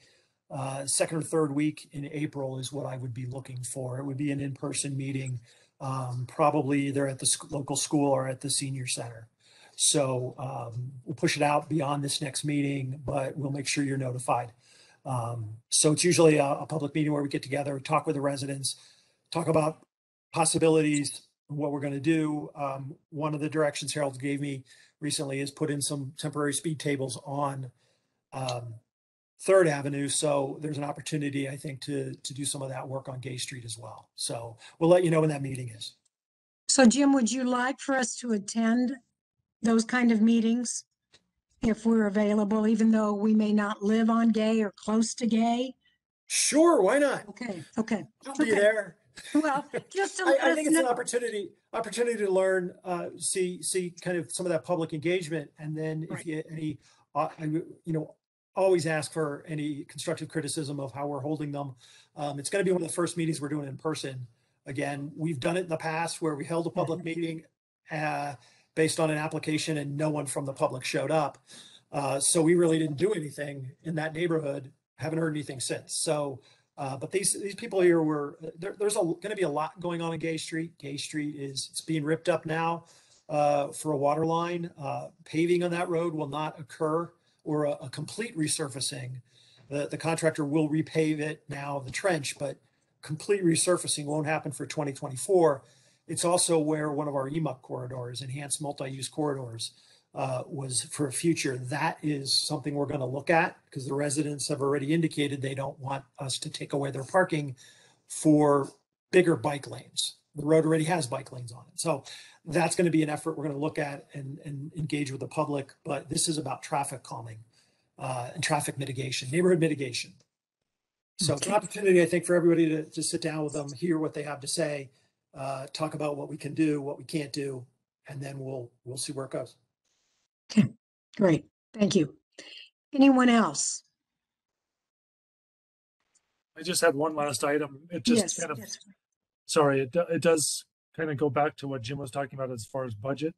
uh, second or third week in April is what I would be looking for. It would be an in-person meeting, um, probably either at the sc- local school or at the senior center. So um, we'll push it out beyond this next meeting, but we'll make sure you're notified. Um, so it's usually a, a public meeting where we get together, talk with the residents, talk about possibilities, what we're going to do. Um, one of the directions Harold gave me recently is put in some temporary speed tables on um, Third Avenue. So there's an opportunity, I think, to to do some of that work on Gay Street as well. So we'll let you know when that meeting is. So Jim, would you like for us to attend those kind of meetings? If we're available, even though we may not live on Gay or close to Gay? Sure, why not? Okay, okay. I'll be okay. there. Well, just to I, I think it's an opportunity opportunity to learn, uh, see see kind of some of that public engagement, and then if you any, uh, you know, always ask for any constructive criticism of how we're holding them. Um, it's going to be one of the first meetings we're doing in person. Again, we've done it in the past where we held a public meeting uh, based on an application and no one from the public showed up. Uh, so we really didn't do anything in that neighborhood. Haven't heard anything since. So. Uh, but these these people here were there, there's going to be a lot going on in Gay Street. Gay Street is it's being ripped up now uh, for a water line. Uh, paving on that road will not occur or a, a complete resurfacing. The the contractor will repave it now the trench, but complete resurfacing won't happen for 2024. It's also where one of our EMUC corridors, enhanced multi-use corridors, uh, was for a future. That is something we're going to look at because the residents have already indicated they don't want us to take away their parking for bigger bike lanes. The road already has bike lanes on it. So that's going to be an effort we're going to look at and, and engage with the public. But this is about traffic calming uh, and traffic mitigation, neighborhood mitigation. So it's an opportunity, I think, for everybody to, to sit down with them, hear what they have to say, uh, talk about what we can do, what we can't do, and then we'll we'll see where it goes. Okay, great, thank you. Anyone else? I just had one last item. It Yes, just kind of, yes. sorry, it, it does kind of go back to what Jim was talking about as far as budget.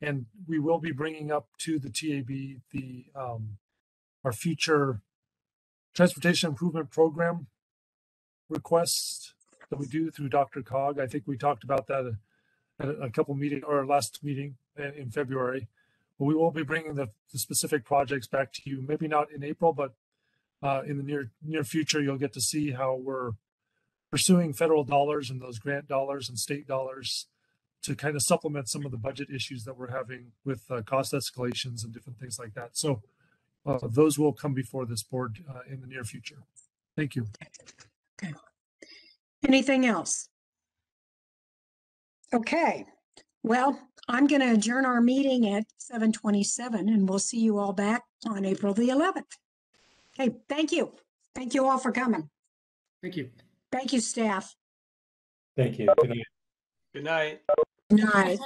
And we will be bringing up to the TAB the, um, our future transportation improvement program requests that we do through DRCOG. I think we talked about that at a, couple meeting or last meeting in, February. But we will be bringing the, the specific projects back to you, maybe not in April, but uh, in the near near future, you'll get to see how we're pursuing federal dollars and those grant dollars and state dollars to kind of supplement some of the budget issues that we're having with uh, cost escalations and different things like that. So uh, those will come before this board uh, in the near future. Thank you. Anything else? Okay, well, I'm going to adjourn our meeting at seven twenty-seven and we'll see you all back on April the eleventh. Okay, thank you. Thank you all for coming. Thank you. Thank you, staff. Thank you. Good night. Good night. Good Night.